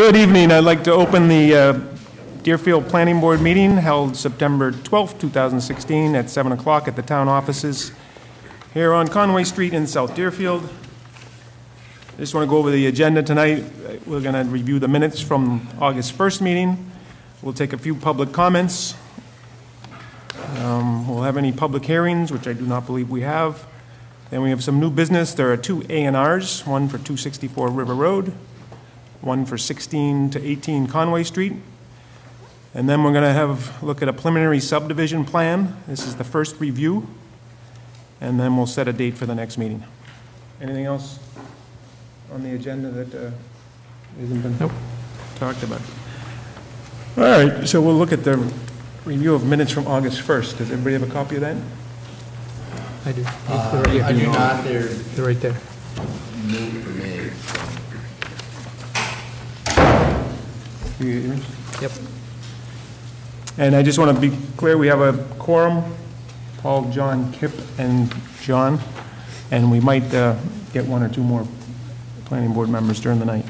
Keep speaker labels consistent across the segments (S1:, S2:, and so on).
S1: Good evening. I'd like to open the uh, Deerfield Planning Board meeting held September 12th, 2016, at 7 o'clock at the town offices here on Conway Street in South Deerfield. I just want to go over the agenda tonight. We're going to review the minutes from August 1st meeting. We'll take a few public comments. Um, We'll have any public hearings, which I do not believe we have. Then we have some new business. There are two A and Rs, one for 264 River Road, one for 16 to 18 Conway Street. And then we're going to have, a look at a preliminary subdivision plan. This is the first review. And then we'll set a date for the next meeting. Anything else on the agenda that uh, hasn't been talked about? All right, so we'll look at the review of minutes from August 1st. Does everybody have a copy of that?
S2: I do.
S3: Uh,
S2: They're
S3: I do not, they're
S2: They're right there.
S3: new for me.
S1: You get yours?
S2: Yep.
S1: And I just want to be clear, we have a quorum, Paul, John, Kip, and John, and we might uh, get one or two more planning board members during the night.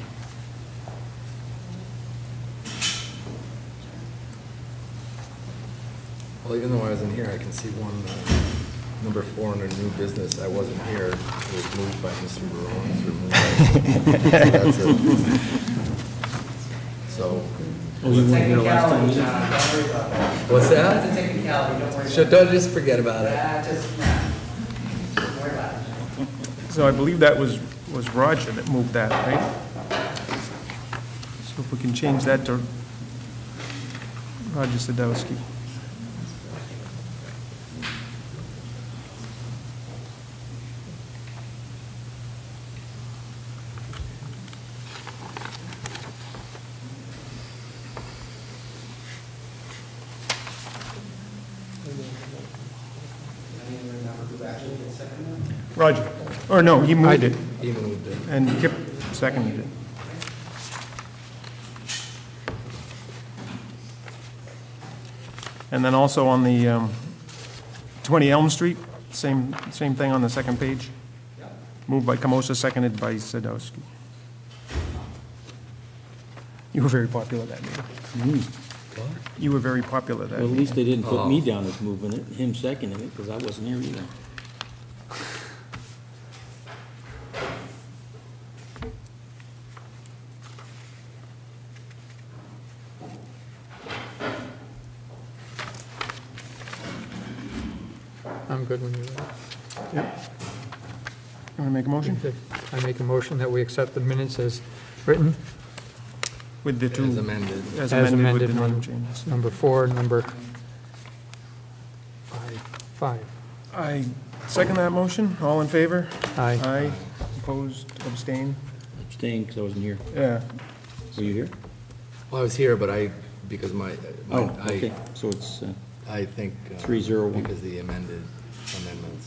S3: Well, even though I wasn't here, I can see one, uh, number four under new business, I wasn't here. It was moved by Mr. Barone, it's removed by- That's it. So,
S4: Technicality, John, don't worry about that.
S3: what's
S4: That's
S3: that?
S4: a technicality, don't worry
S3: So don't just forget about
S4: it.
S3: it.
S4: Yeah, just. Don't worry about it.
S1: So I believe that was, was Roger that moved that, right? So if we can change that to Roger Sadowski. Roger, or no, he moved it,
S3: He moved it.
S1: and Kip seconded it. And then also on the um, 20 Elm Street, same, same thing on the second page. Moved by Camosa, seconded by Sadowski. You were very popular that meeting. You were very popular that
S5: Well, at
S1: meeting.
S5: least they didn't put me down as moving it, him seconding it, because I wasn't here either.
S2: I'm good when you're ready.
S1: Want to make a motion?
S2: I make a motion that we accept the minutes as written,
S1: With the two.
S3: As amended.
S1: As
S2: as
S1: amended with
S2: amended,
S1: the no changes.
S2: number four, number five. Five.
S1: I second that motion. All in favor?
S2: Aye.
S1: Aye. Opposed, abstain?
S5: Abstained, because I wasn't here.
S1: Yeah.
S5: Were you here?
S3: Well, I was here, but I, because my, my-
S5: Oh, okay,
S3: I,
S5: so it's, uh,
S3: I think. uh,
S5: Three zero one.
S3: Because the amended amendments.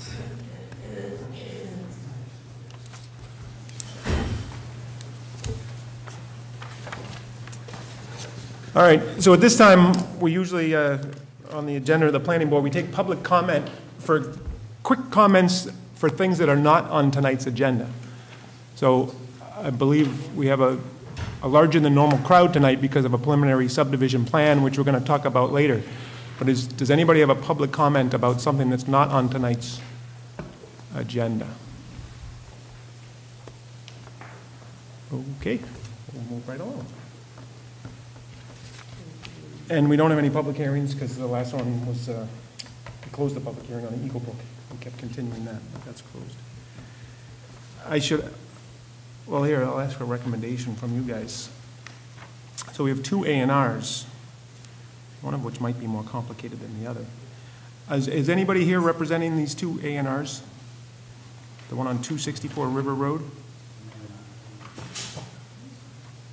S1: All right, so at this time, we usually, uh, on the agenda of the planning board, we take public comment for quick comments for things that are not on tonight's agenda. So I believe we have a a larger than normal crowd tonight because of a preliminary subdivision plan, which we're going to talk about later. But is, does anybody have a public comment about something that's not on tonight's agenda? Okay, we'll move right along. And we don't have any public hearings because the last one was, uh, we closed the public hearing on the Eagle Brook. We kept continuing that, but that's closed. I should, well, here, I'll ask for a recommendation from you guys. So we have two A and Rs, one of which might be more complicated than the other. Is, is anybody here representing these two A and Rs? The one on 264 River Road?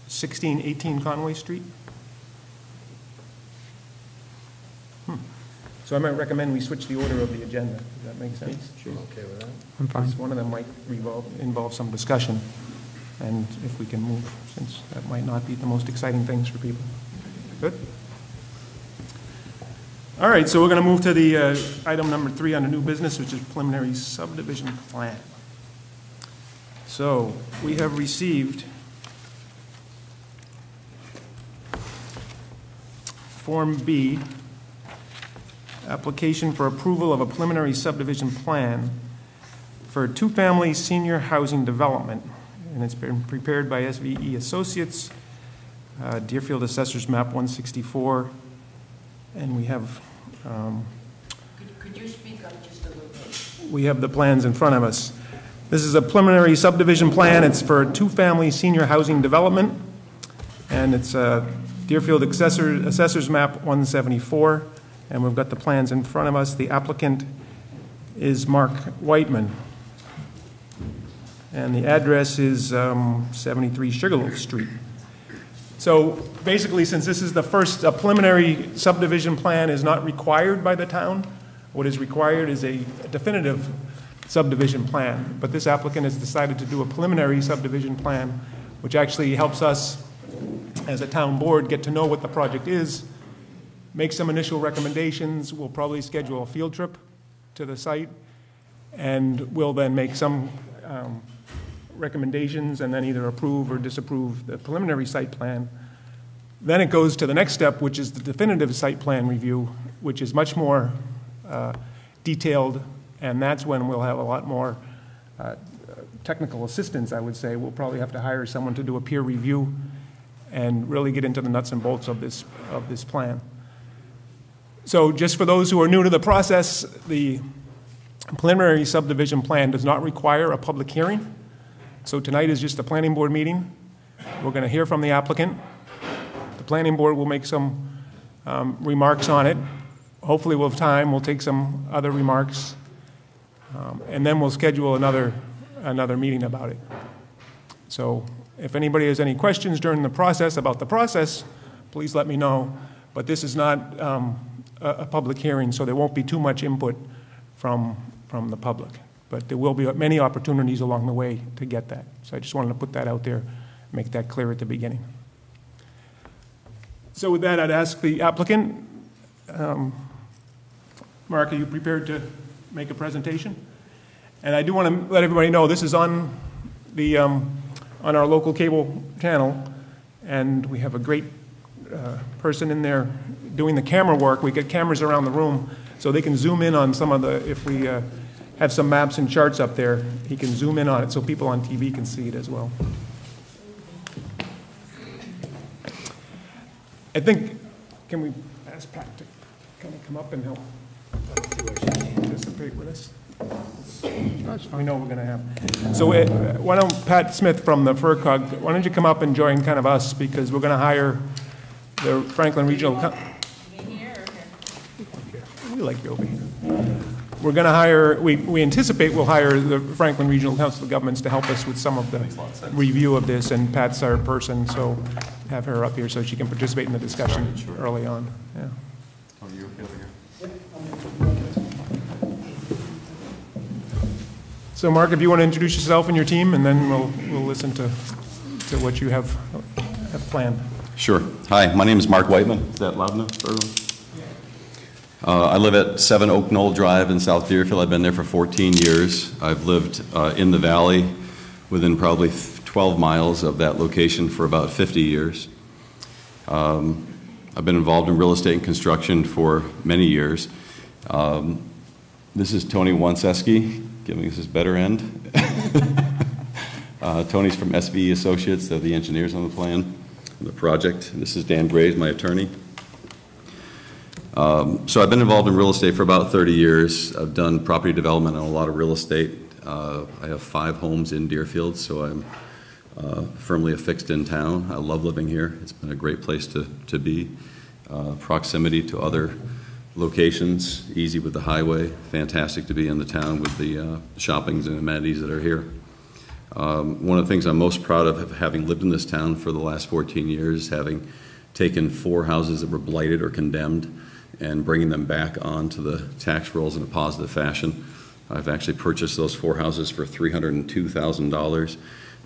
S1: 1618 Conway Street? So I might recommend we switch the order of the agenda. Does that make sense?
S5: sure.
S3: Okay with that?
S2: I'm fine.
S1: Because one of them might revolve, involve some discussion, and if we can move, since that might not be the most exciting things for people. Good? All right, so we're going to move to the uh, item number three on the new business, which is preliminary subdivision plan. So, we have received Form B, application for approval of a preliminary subdivision plan for a two-family senior housing development, and it's been prepared by SVE Associates, uh, Deerfield Assessors Map 164, and we have, um,
S4: Could, could you speak up just a little bit?
S1: we have the plans in front of us. This is a preliminary subdivision plan. It's for a two-family senior housing development, and it's uh, Deerfield Assessor, Assessors Map 174, and we've got the plans in front of us. The applicant is Mark Whitman, and the address is um, 73 Sugarloaf Street. So basically, since this is the first, a preliminary subdivision plan is not required by the town, what is required is a definitive subdivision plan. But this applicant has decided to do a preliminary subdivision plan, which actually helps us, as a town board, get to know what the project is, make some initial recommendations. We'll probably schedule a field trip to the site, and we'll then make some um, recommendations and then either approve or disapprove the preliminary site plan. Then it goes to the next step, which is the definitive site plan review, which is much more uh, detailed, and that's when we'll have a lot more uh, technical assistance, I would say. We'll probably have to hire someone to do a peer review and really get into the nuts and bolts of this, of this plan. So just for those who are new to the process, the preliminary subdivision plan does not require a public hearing. So tonight is just a planning board meeting. We're going to hear from the applicant. The planning board will make some um, remarks on it. Hopefully, we'll have time, we'll take some other remarks, Um, and then we'll schedule another, another meeting about it. So if anybody has any questions during the process about the process, please let me know. But this is not um, a, public hearing, so there won't be too much input from, from the public. But there will be many opportunities along the way to get that. So I just wanted to put that out there, make that clear at the beginning. So with that, I'd ask the applicant, um, Mark, are you prepared to make a presentation? And I do want to let everybody know, this is on the, um, on our local cable channel, and we have a great uh, person in there doing the camera work. We get cameras around the room, so they can zoom in on some of the, if we uh, have some maps and charts up there, he can zoom in on it so people on TV can see it as well. I think, can we ask Pat to kind of come up and help participate with us? We know we're going to have. So uh, why don't, Pat Smith from the FRCOG, why don't you come up and join kind of us, because we're going to hire the Franklin Regional. Co- We like you over here. We're going to hire, we, we anticipate we'll hire the Franklin Regional Council of Governments to help us with some of the review of this, and Pat's our person, so have her up here so she can participate in the discussion early on, yeah. So Mark, if you want to introduce yourself and your team, and then we'll, we'll listen to, to what you have, have planned.
S6: Sure. Hi, my name is Mark Whiteman. Is that loud enough for everyone? Uh, I live at 7 Oak Knoll Drive in South Deerfield. I've been there for 14 years. I've lived uh, in the valley within probably 12 miles of that location for about 50 years. Um, I've been involved in real estate and construction for many years. Um, This is Tony Wanseski, giving us his better end. Uh, Tony's from SVE Associates, they're the engineers on the plan, the project. This is Dan Graves, my attorney. Um, So I've been involved in real estate for about 30 years. I've done property development on a lot of real estate. Uh, I have five homes in Deerfield, so I'm uh, firmly affixed in town. I love living here. It's been a great place to, to be. Uh, Proximity to other locations, easy with the highway, fantastic to be in the town with the uh, shoppings and amenities that are here. Um, One of the things I'm most proud of, having lived in this town for the last 14 years, having taken four houses that were blighted or condemned and bringing them back onto the tax rolls in a positive fashion. I've actually purchased those four houses for $302,000,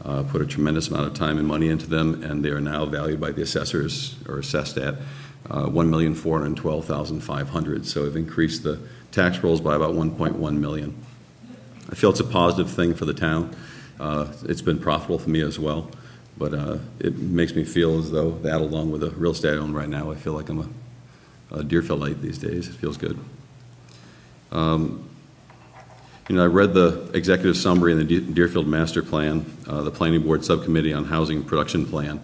S6: uh, put a tremendous amount of time and money into them, and they are now valued by the assessors, or assessed at uh, 1,412,500. So I've increased the tax rolls by about 1.1 million. I feel it's a positive thing for the town. Uh, It's been profitable for me as well, but uh, it makes me feel as though that, along with the real estate I own right now, I feel like I'm a uh, Deerfieldite these days. It feels good. Um, You know, I read the executive summary in the Deerfield Master Plan, uh, the Planning Board Subcommittee on Housing Production Plan.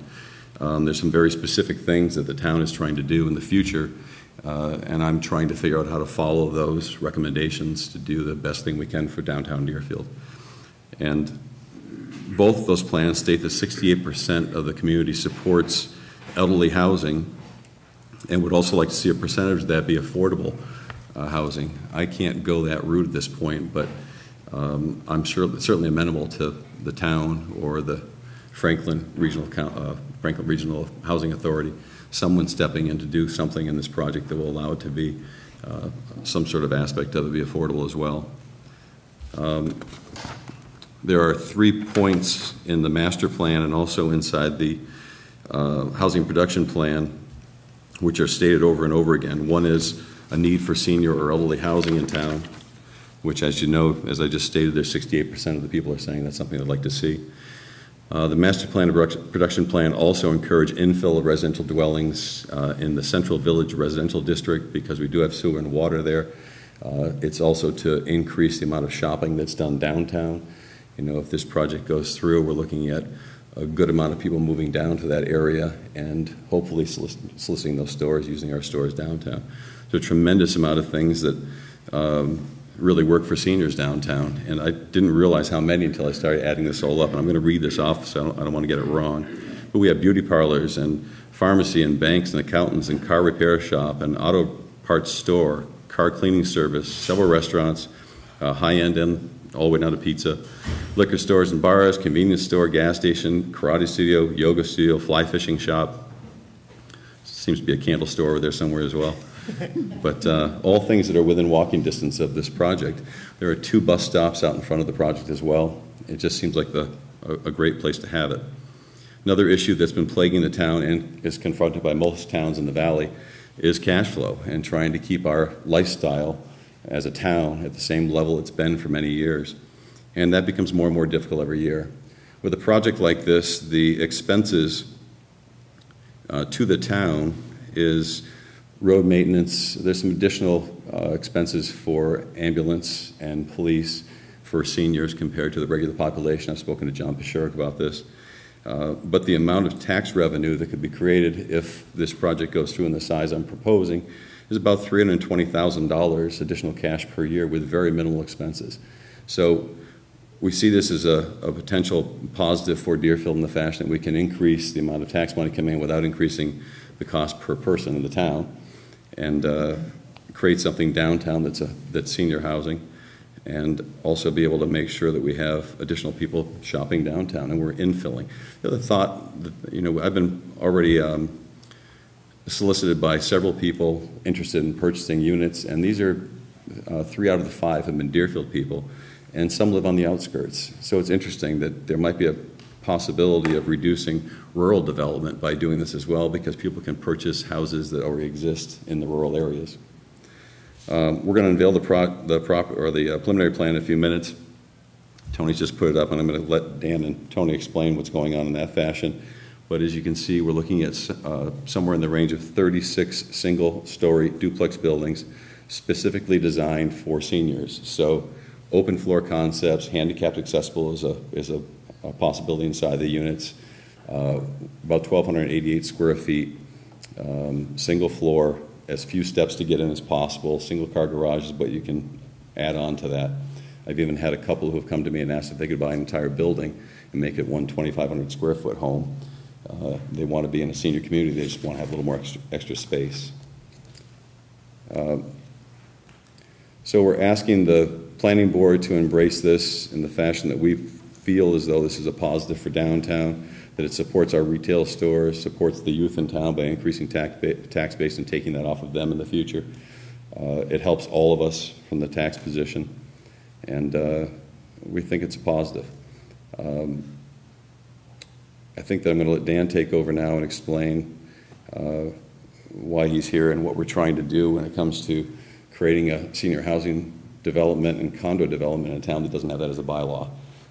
S6: Um, There's some very specific things that the town is trying to do in the future, uh, and I'm trying to figure out how to follow those recommendations to do the best thing we can for downtown Deerfield. And both of those plans state that 68% of the community supports elderly housing and would also like to see a percentage of that be affordable uh, housing. I can't go that route at this point, but um, I'm sure, certainly amenable to the town or the Franklin Regional, uh, Franklin Regional Housing Authority, someone stepping in to do something in this project that will allow it to be, uh, some sort of aspect of it be affordable as well. Um, There are three points in the master plan and also inside the uh, housing production plan which are stated over and over again. One is a need for senior or elderly housing in town, which, as you know, as I just stated, there's 68% of the people are saying that's something they'd like to see. Uh, The master plan production plan also encourage infill of residential dwellings uh, in the central village residential district because we do have sewer and water there. Uh, It's also to increase the amount of shopping that's done downtown. You know, if this project goes through, we're looking at a good amount of people moving down to that area and hopefully solic- soliciting those stores, using our stores downtown. So a tremendous amount of things that um, really work for seniors downtown, and I didn't realize how many until I started adding this all up. And I'm going to read this off, so I don't, I don't want to get it wrong. But we have beauty parlors and pharmacy and banks and accountants and car repair shop and auto parts store, car cleaning service, several restaurants, uh, high-end and all the way down to pizza, liquor stores and bars, convenience store, gas station, karate studio, yoga studio, fly fishing shop. Seems to be a candle store over there somewhere as well. But uh, all things that are within walking distance of this project. There are two bus stops out in front of the project as well. It just seems like the, a, a great place to have it. Another issue that's been plaguing the town and is confronted by most towns in the valley is cash flow and trying to keep our lifestyle as a town at the same level it's been for many years. And that becomes more and more difficult every year. With a project like this, the expenses uh, to the town is road maintenance. There's some additional uh, expenses for ambulance and police for seniors compared to the regular population. I've spoken to John Pashurk about this. Uh, But the amount of tax revenue that could be created if this project goes through in the size I'm proposing is about $320,000 additional cash per year with very minimal expenses. So we see this as a, a potential positive for Deerfield in the fashion that we can increase the amount of tax money coming in without increasing the cost per person in the town and uh, create something downtown that's, a, that's senior housing and also be able to make sure that we have additional people shopping downtown and we're infilling. The other thought, that, you know, I've been already um, solicited by several people interested in purchasing units, and these are uh, three out of the five have been Deerfield people, and some live on the outskirts. So it's interesting that there might be a possibility of reducing rural development by doing this as well, because people can purchase houses that already exist in the rural areas. Um, We're going to unveil the pro, the prop, or the uh, preliminary plan in a few minutes. Tony's just put it up, and I'm going to let Dan and Tony explain what's going on in that fashion. But as you can see, we're looking at uh, somewhere in the range of 36 single-story duplex buildings specifically designed for seniors. So open floor concepts, handicapped accessible is a, is a a possibility inside the units. Uh, About 1,288 square feet, um, single floor, as few steps to get in as possible, single-car garages, but you can add on to that. I've even had a couple who have come to me and asked if they could buy an entire building and make it one 2,500 square foot home. Uh, They want to be in a senior community, they just want to have a little more extra, extra space. Um, So we're asking the planning board to embrace this in the fashion that we feel as though this is a positive for downtown, that it supports our retail stores, supports the youth in town by increasing tax, ba- tax base and taking that off of them in the future. Uh, It helps all of us from the tax position, and uh, we think it's a positive. Um, I think that I'm going to let Dan take over now and explain uh, why he's here and what we're trying to do when it comes to creating a senior housing development and condo development in a town that doesn't have that as a bylaw.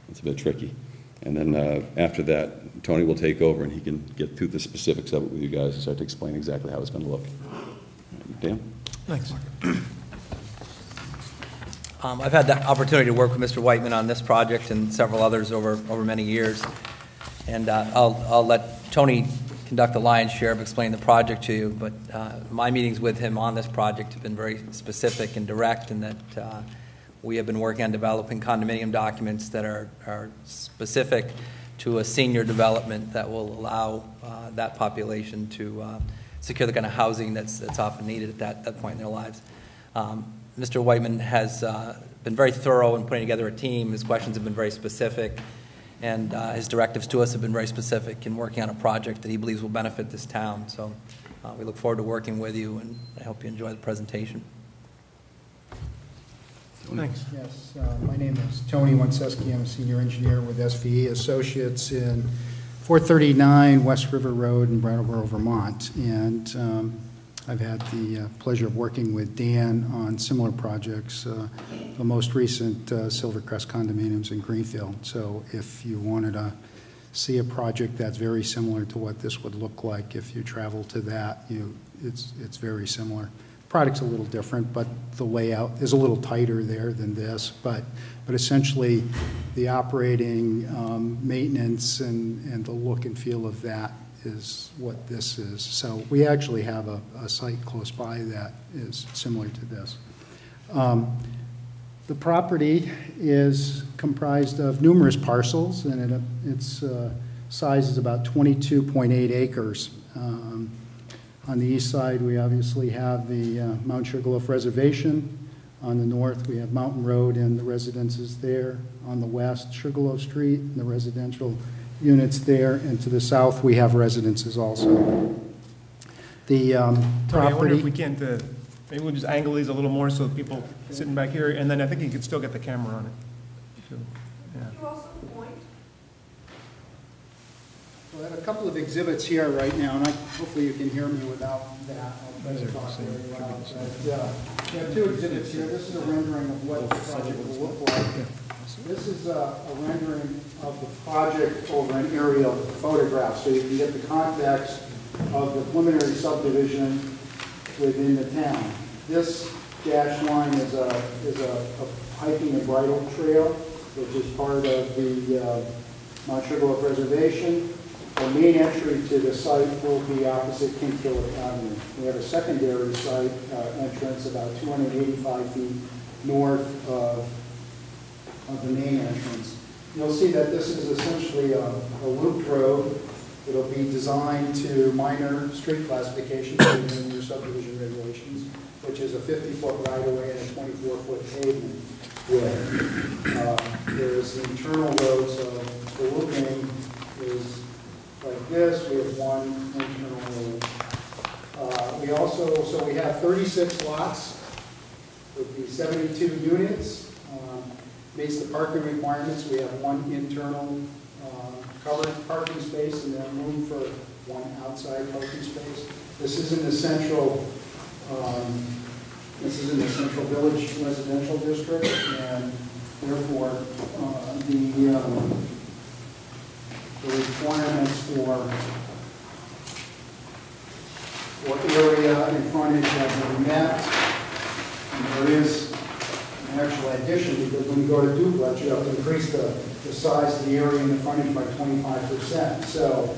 S6: It's a bit tricky. And then uh, after that, Tony will take over and he can get through the specifics of it with you guys and start to explain exactly how it's going to look. Dan?
S1: Thanks.
S7: Um, I've had the opportunity to work with Mr. Whitman on this project and several others over, over many years. And uh, I'll, I'll let Tony conduct the lion's share of explaining the project to you, but uh, my meetings with him on this project have been very specific and direct in that uh, we have been working on developing condominium documents that are, are specific to a senior development that will allow uh, that population to uh, secure the kind of housing that's, that's often needed at that, that point in their lives. Um, Mr. Whiteman has uh, been very thorough in putting together a team. His questions have been very specific, and uh, his directives to us have been very specific in working on a project that he believes will benefit this town. So uh, we look forward to working with you, and I hope you enjoy the presentation.
S1: Thanks.
S4: Yes, uh, my name is Tony Wanseski. I'm a senior engineer with SVE Associates in 439 West River Road in Brattleboro, Vermont. And um, I've had the uh, pleasure of working with Dan on similar projects, uh, the most recent uh, Silvercrest condominiums in Greenfield. So if you wanted to see a project that's very similar to what this would look like if you travel to that, you, it's, it's very similar. Product's a little different, but the layout is a little tighter there than this. But, but essentially, the operating, um, maintenance, and, and the look and feel of that is what this is. So we actually have a, a site close by that is similar to this. Um, The property is comprised of numerous parcels, and it, its uh, size is about 22.8 acres. Um, On the east side, we obviously have the uh, Mount Sugarloaf Reservation. On the north, we have Mountain Road and the residences there. On the west, Sugarloaf Street and the residential units there. And to the south, we have residences also. The um,
S1: Tony, I wonder if we
S4: property,
S1: can't, uh, maybe we'll just angle these a little more so people sitting back here, and then I think you could still get the camera on it. So, yeah.
S8: You
S4: So I have a couple of exhibits here right now, and I, hopefully you can hear me without that. I'll try to talk very loud.
S1: the.
S4: But, uh, We have two exhibits here. This is a rendering of what the project will look like. This is a a rendering of the project over an aerial photograph, so you can get the context of the preliminary subdivision within the town. This dash line is a, is a a hiking and bridle trail, which is part of the uh, Mount Reservation. The main entry to the site will be opposite Kinkillock Avenue. We have a secondary site uh, entrance about 285 feet north of of the main entrance. You'll see that this is essentially a a loop road. It'll be designed to minor street classification within your subdivision regulations, which is a 50-foot right-of-way and a 24-foot pavement width. Uh, There's the internal road, so the looping is like this. We have one internal road. Uh, We also, so we have 36 lots with the 72 units. Meets the parking requirements. We have one internal uh, covered parking space and then room for one outside parking space. This is in the central, um, this is in the central village residential district and therefore uh, the, um, the requirements for for area and frontage have been met. And there is an actual addition, because when you go to duplex, you have to increase the, the size of the area and the frontage by twenty-five percent. So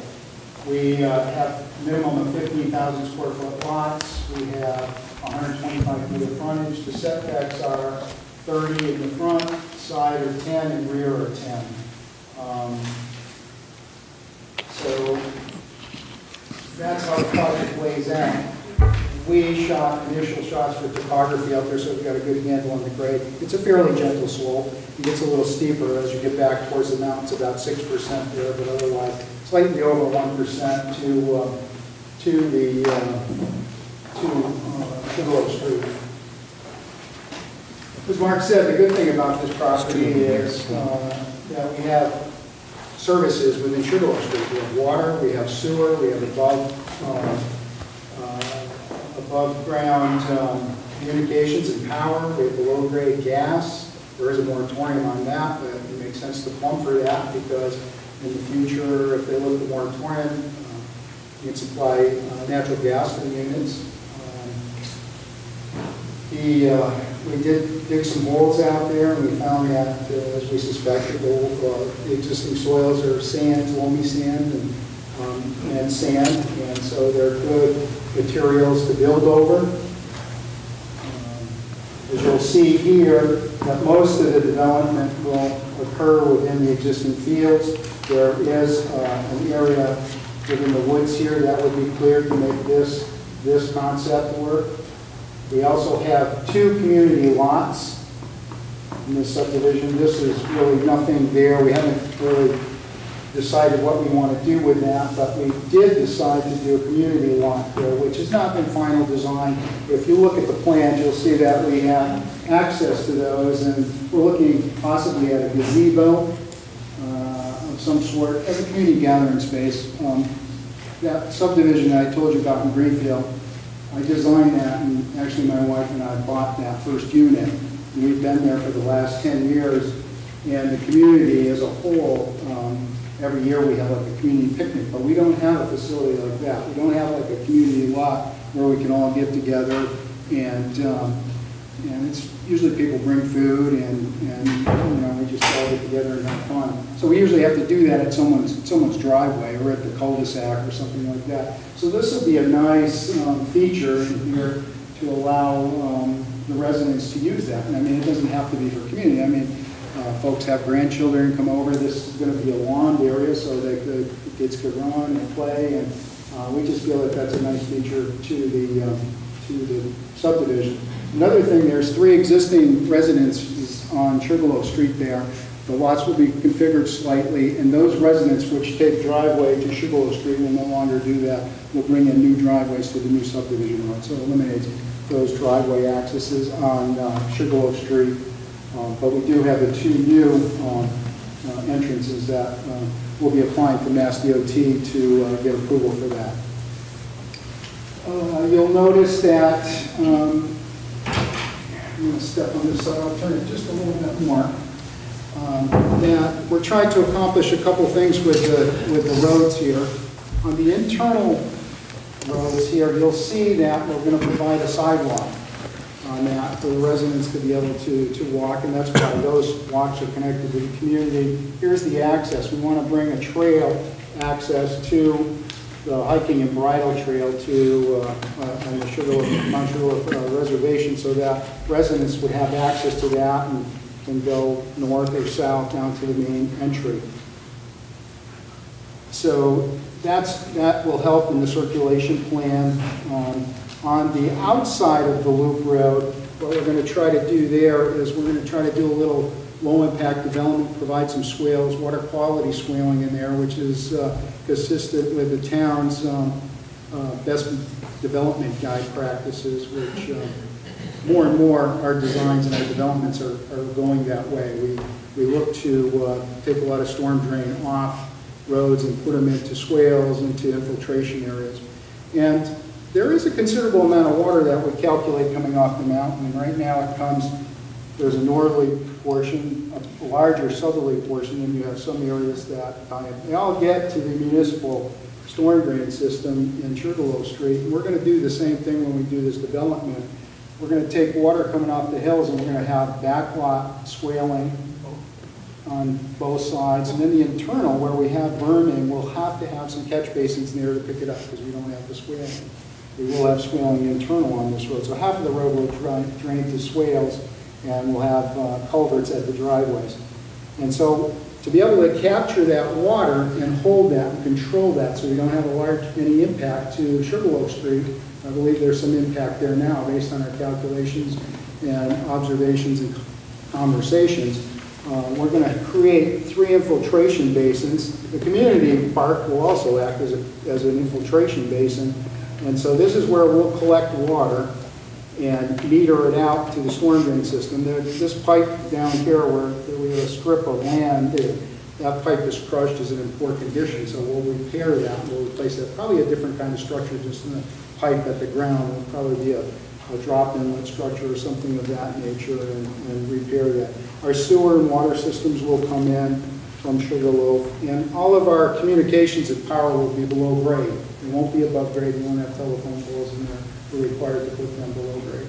S4: we uh, have minimum of fifteen thousand square foot lots, we have hundred twenty-five feet of frontage, the setbacks are thirty in the front, side are ten, and rear are ten. Um, So that's how the project lays out. We shot initial shots for topography out there, so we've got a good handle on the grade. It's a fairly gentle slope. It gets a little steeper as you get back towards the mountains, about six percent there, but otherwise slightly over one percent to, uh, to the, uh, to uh, Street. As Mark said, the good thing about this property is uh, that we have services within Sugarloaf Street. We have water, we have sewer, we have above, uh, above-ground um, communications and power, we have below-grade gas. There is a moratorium on that, but it makes sense to plumb for that because in the future, if they lift the moratorium, uh, you can supply uh, natural gas to the units. Um, The, uh, we did dig some holes out there, and we found that, uh, as we suspected, the uh, the existing soils are sand, loamy sand, and um, and sand, and so they're good materials to build over. Um, As you'll see here, that most of the development will occur within the existing fields. There is uh, an area within the woods here that would be cleared to make this, this concept work. We also have two community lots in this subdivision. This is really nothing there. We haven't really decided what we want to do with that, but we did decide to do a community lot there, which has not been final design. If you look at the plans, you'll see that we have access to those, and we're looking possibly at a gazebo uh, of some sort as a community gathering space. Um, That subdivision that I told you about in Greenfield, I designed that, and actually my wife and I bought that first unit. We've been there for the last 10 years, and the community as a whole, every year we have like a community picnic, but we don't have a facility like that. We don't have like a community lot where we can all get together, and, um, and it's, usually people bring food, and, and, you know, we just all get together and have fun. So we usually have to do that at someone's, someone's driveway, or at the cul-de-sac, or something like that. So this would be a nice um, feature here to allow um, the residents to use that. And I mean, it doesn't have to be for community. I mean, uh, folks have grandchildren come over. This is going to be a lawned area so that the the kids could run and play. And uh, we just feel that that's a nice feature to the, um, to the subdivision. Another thing, there's three existing residences on Sugarloaf Street there. The lots will be configured slightly, and those residents which take driveway to Sugarloaf Street will no longer do that. We'll bring in new driveways to the new subdivision road, so it eliminates those driveway accesses on uh, Sugarloaf Street. Um, But we do have the two new um, uh, entrances that uh, we'll be applying to Mass DOT to uh, get approval for that. Uh, You'll notice that, um, I'm going to step on this side, I'll turn it just a little bit more, um, that we're trying to accomplish a couple things with the, with the roads here. On the internal roads here, you'll see that we're going to provide a sidewalk that for the residents to be able to, to walk, and that's why those walks are connected to the community. Here's the access. We want to bring a trail access to the hiking and bridle trail to, uh, uh, the Sugarloaf, Mount Sugarloaf uh, Reservation, so that residents would have access to that and can go north or south down to the main entry. So that's, that will help in the circulation plan. Um, On the outside of the loop road, what we're going to try to do there is we're going to try to do a little low-impact development, provide some swales, water quality swaling in there, which is uh, consistent with the town's um, uh, best development guide practices, which uh, more and more our designs and our developments are, are going that way. We, we look to uh, take a lot of storm drain off roads and put them into swales, into infiltration areas. And there is a considerable amount of water that we calculate coming off the mountain, and right now it comes, there's a northerly portion, a larger southerly portion, and you have some areas that die. They all get to the municipal storm drain system in Sugarloaf Street, and we're gonna do the same thing when we do this development. We're gonna take water coming off the hills, and we're gonna have backlot swaling on both sides, and then the internal, where we have berming, we'll have to have some catch basins there to pick it up, because we don't have the swaling. We will have swaling internal on this road, so half of the road will drain drain to swales, and we'll have uh, culverts at the driveways. And so, to be able to capture that water and hold that and control that, so we don't have a large, any impact to Sugarloaf Street, I believe there's some impact there now, based on our calculations and observations and conversations. Uh, We're going to create three infiltration basins. The community park will also act as, a- as an infiltration basin. And so this is where we'll collect water and meter it out to the storm drain system. There- This pipe down here where we have a strip of land, that pipe is crushed, is in poor condition, so we'll repair that, we'll replace that. Probably a different kind of structure, just in the pipe at the ground, will probably be a, a drop inlet structure or something of that nature and, and repair that. Our sewer and water systems will come in from Sugarloaf, and all of our communications and power will be below grade. It won't be above grade, we won't have telephone poles in there, we're required to put them below grade.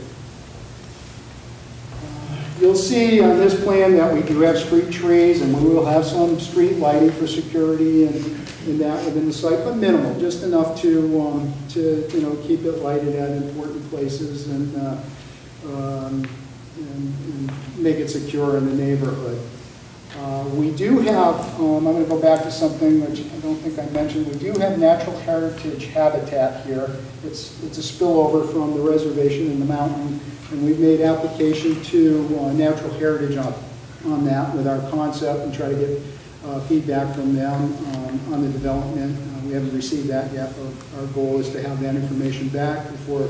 S4: You'll see on this plan that we do have street trees, and we will have some street lighting for security and, and that within the site, but minimal, just enough to, um, to, you know, keep it lighted at important places and, uh, um, and, and make it secure in the neighborhood. Uh, We do have, um, I'm going to go back to something which I don't think I mentioned, we do have natural heritage habitat here. It's, it's a spillover from the reservation in the mountain, and we've made application to uh, natural heritage on, on that with our concept and try to get uh, feedback from them um, on the development. Uh, We haven't received that yet, but our goal is to have that information back before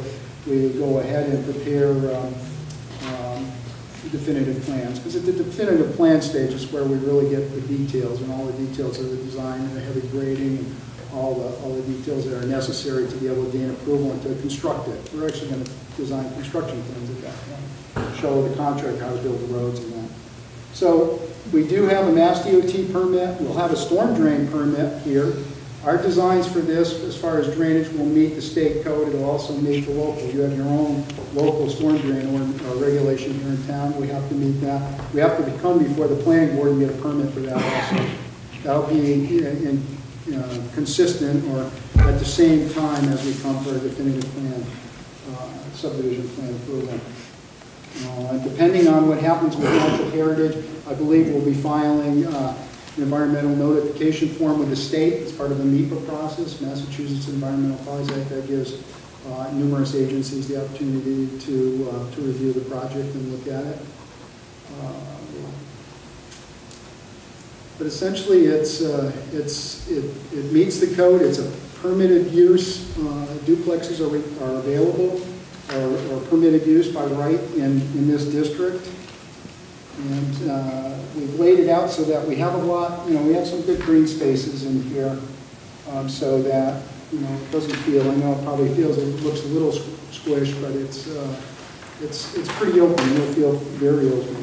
S4: we go ahead and prepare um, um, definitive plans, because at the definitive plan stage is where we really get the details, and all the details of the design, and the heavy grading, and all the, all the details that are necessary to be able to gain approval and to construct it. We're actually gonna design construction plans at that point, show the contractor how to build the roads and that. So, we do have a Mass DOT permit, we'll have a storm drain permit here. Our designs for this, as far as drainage, will meet the state code, it'll also meet the local. You have your own local storm drain or, or regulation here in town, we have to meet that. We have to come before the planning board and get a permit for that also. That'll be in, in, uh, consistent or at the same time as we come for a definitive plan, uh, subdivision plan approval. Uh, Depending on what happens with natural heritage, I believe we'll be filing uh, environmental notification form with the state as part of the MEPA process, Massachusetts Environmental Quality Act, that gives uh, numerous agencies the opportunity to, uh, to review the project and look at it. Uh, But essentially, it's, uh, it's, it it meets the code, it's a permitted use, uh, duplexes are are available, or or permitted use by right in, in this district. And uh, we've laid it out so that we have a lot, you know, we have some good green spaces in here, um, so that, you know, it doesn't feel, I know it probably feels, it looks a little squished, but it's, uh, it's, it's pretty open, you'll feel very open.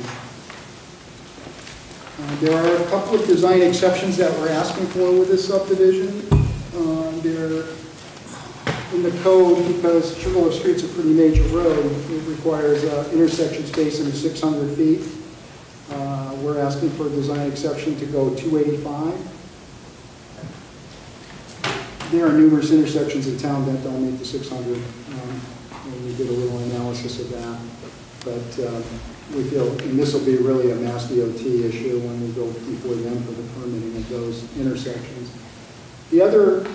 S4: Uh, There are a couple of design exceptions that we're asking for with this subdivision. Uh, They're in the code, because Sugarloaf Street's a pretty major road, it requires uh, intersection spacing of 600 feet. Uh, We're asking for a design exception to go 285. There are numerous intersections in town that don't meet the 600, um, and we did a little analysis of that. But um, we feel, and this will be really a Mass DOT issue when we go before them for the permitting of those intersections. The other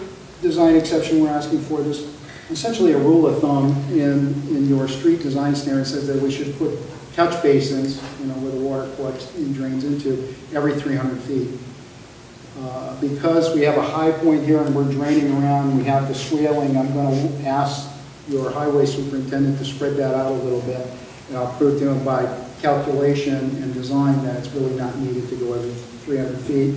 S4: design exception we're asking for is essentially a rule of thumb in, in your street design standard says that we should put catch basins, you know, where the water collects and drains into, every 300 feet. Uh, Because we have a high point here and we're draining around, we have the swaling, I'm going to ask your highway superintendent to spread that out a little bit. And I'll prove to him by calculation and design that it's really not needed to go every 300 feet.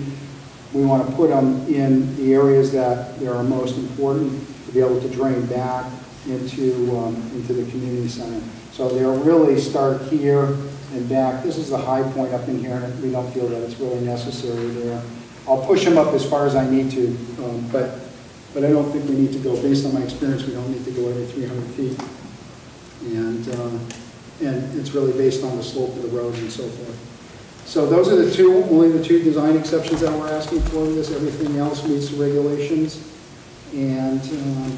S4: We want to put them in the areas that are most important to be able to drain back into, um, into the community center. So they'll really start here and back. This is the high point up in here, and we don't feel that it's really necessary there. I'll push them up as far as I need to, um, but, but I don't think we need to go, based on my experience, we don't need to go every 300 feet. And, um, and it's really based on the slope of the roads and so forth. So those are the two, only the two design exceptions that we're asking for in this. Everything else meets the regulations. And um,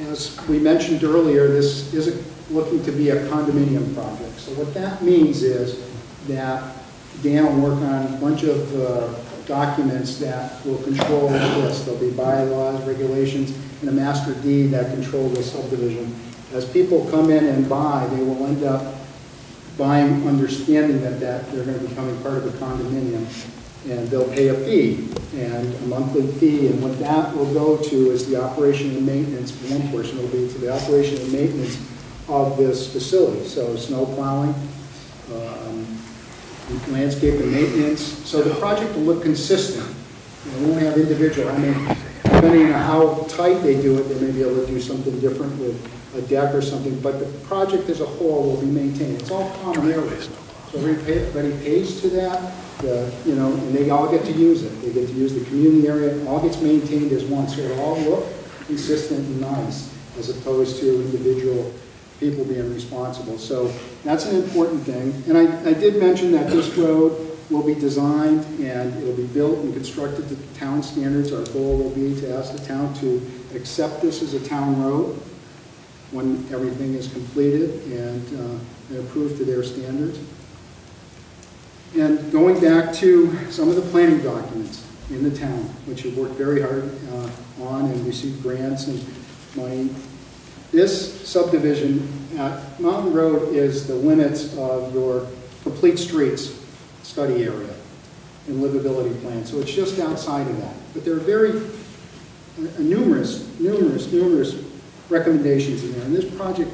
S4: as we mentioned earlier, this isn't looking to be a condominium project. So what that means is that Dan will work on a bunch of uh, documents that will control this. There'll be bylaws, regulations, and a master deed that control the subdivision. As people come in and buy, they will end up buying, understanding that, that they're going to be becoming part of a condominium. And they'll pay a fee, and a monthly fee, and what that will go to is the operation and maintenance, one portion will be to the operation and maintenance of this facility. So snow plowing, um, landscape and maintenance. So the project will look consistent. We won't have individual, I mean, depending on how tight they do it, they may be able to do something different with a deck or something, but the project as a whole will be maintained. It's all common areas. So everybody pays to that, the, you know, and they all get to use it. They get to use the community area, all gets maintained as one, so it all look consistent and nice. as opposed to individual people being responsible. So that's an important thing. And I, I did mention that this road will be designed and it'll be built and constructed to town standards. Our goal will be to ask the town to accept this as a town road when everything is completed and uh, and approved to their standards. And going back to some of the planning documents in the town, which have worked very hard uh, on and received grants and money. This subdivision at Mountain Road is the limits of your complete streets study area and livability plan. So it's just outside of that. But there are very uh, numerous, numerous, numerous recommendations in there. And this project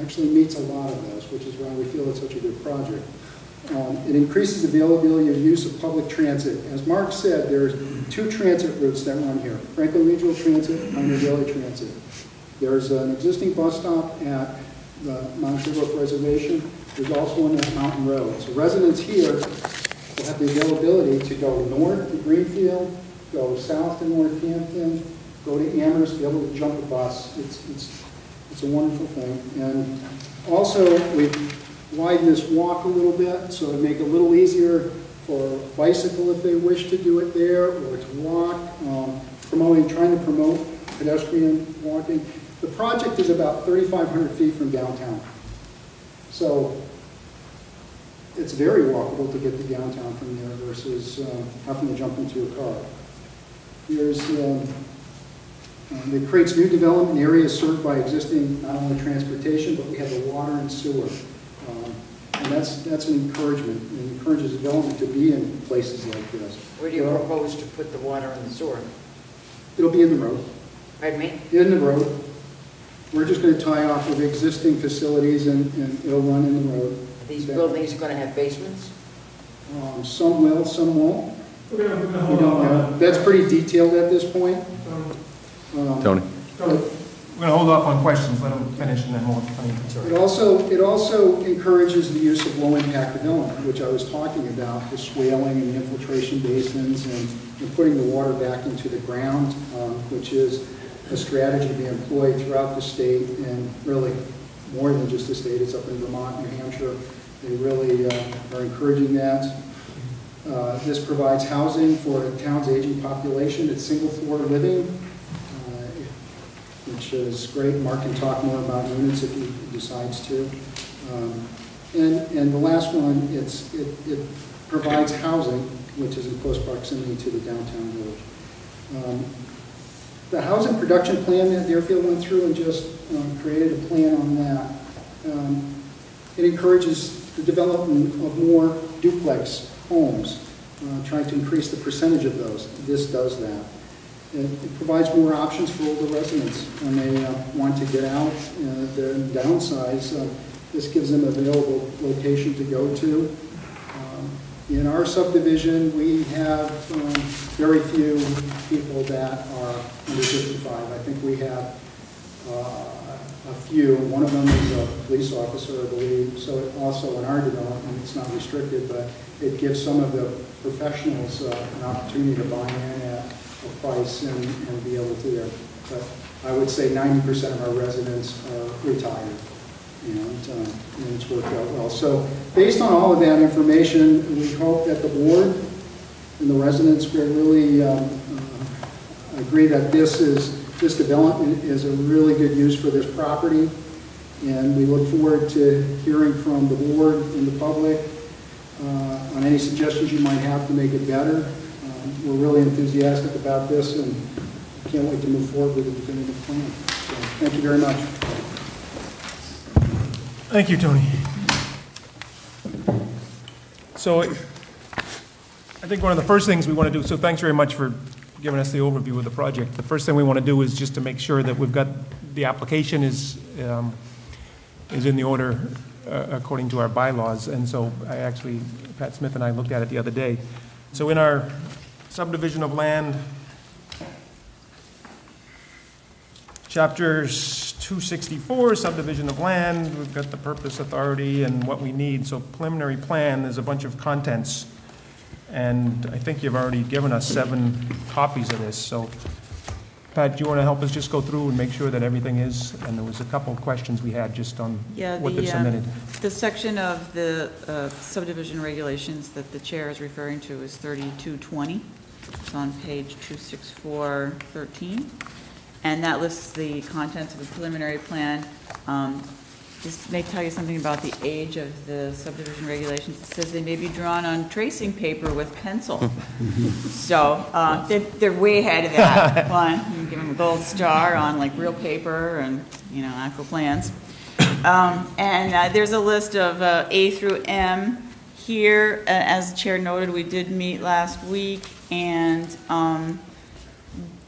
S4: actually meets a lot of those, which is why we feel it's such a good project. Um, It increases the availability of use of public transit. As Mark said, there's two transit routes that run here, Franklin Regional Transit, Pioneer Valley Transit. There's an existing bus stop at the Mount Sherbrooke Reservation. There's also one at Mountain Road. So residents here will have the availability to go north to Greenfield, go south to Northampton, go to Amherst, be able to jump a bus. It's, it's, it's a wonderful thing. And also, we've widened this walk a little bit, so to make it a little easier for bicycle if they wish to do it there, or to walk, um, promoting, trying to promote pedestrian walking. The project is about 3,500 feet from downtown. So it's very walkable to get to downtown from there versus um, having to jump into a car. There's, um, um, It creates new development areas served by existing not only transportation, but we have the water and sewer. Um, And that's, that's an encouragement. It encourages development to be in places like this.
S8: Where do you
S4: Well,
S8: propose to put the water and the sewer?
S4: It'll be in the road,
S8: Pardon me?
S4: in the road. We're just going to tie off of existing facilities and, and it'll run in the road.
S8: These buildings are going to have basements?
S4: Um, Some will, some won't.
S1: We're gonna, we're gonna
S4: We
S1: hold
S4: don't know.
S1: on
S4: That's pretty detailed at this point. Um,
S6: Tony?
S1: that. We're gonna hold off on questions, let them finish, and then we'll, I mean,
S4: It also, it also encourages the use of low-impact development, which I was talking about, the swaling and the infiltration basins and and putting the water back into the ground, um, which is a strategy being employed throughout the state and really more than just the state, it's up in Vermont, New Hampshire. They really uh, are encouraging that. Uh, This provides housing for the town's aging population, it's single-floor living, uh, which is great. Mark can talk more about units if he decides to. Um, And, and the last one, it's, it, it provides housing, which is in close proximity to the downtown village. Um, The housing production plan that Deerfield went through and just um, created a plan on that. Um, It encourages the development of more duplex homes, uh, trying to increase the percentage of those. This does that. It it provides more options for older residents when they uh, want to get out, uh, downsize. uh, This gives them available location to go to. Um, In our subdivision, we have um, very few people that are under 55. I think we have uh, a few. One of them is a police officer, I believe. So it also in our development, it's not restricted, but it gives some of the professionals uh, an opportunity to buy in at price and, and be able to, uh, but I would say ninety percent of our residents are retired, and, um, and it's worked out well. So based on all of that information, we hope that the board and the residents will really um, uh, agree that this is, this development is a really good use for this property, and we look forward to hearing from the board and the public uh, on any suggestions you might have to make it better. We're really enthusiastic about this and can't wait to move forward with the definitive plan. So, Thank you very much.
S1: Thank you, Tony. So I think one of the first things we want to do, so thanks very much for giving us the overview of the project. The first thing we want to do is just to make sure that we've got, the application is, um, is in the order uh, according to our bylaws. And so I actually, Pat Smith and I looked at it the other day. So in our subdivision of land, Chapters 264, subdivision of land, we've got the purpose, authority, and what we need. So preliminary plan, there's a bunch of contents, and I think you've already given us seven copies of this, so Pat, do you want to help us just go through and make sure that everything is, and there was a couple of questions we had just on
S9: Yeah,
S1: what they've
S9: the, um,
S1: submitted.
S9: the section of the uh, subdivision regulations that the chair is referring to is 3220. It's on page 26413. And that lists the contents of the preliminary plan. Um, This may tell you something about the age of the subdivision regulations. It says they may be drawn on tracing paper with pencil. So, uh, they're, they're way ahead of that. One, you give them a gold star on like real paper and, you know, actual plans. Um, And uh, there's a list of uh, A through M here. Uh, As the chair noted, we did meet last week and um,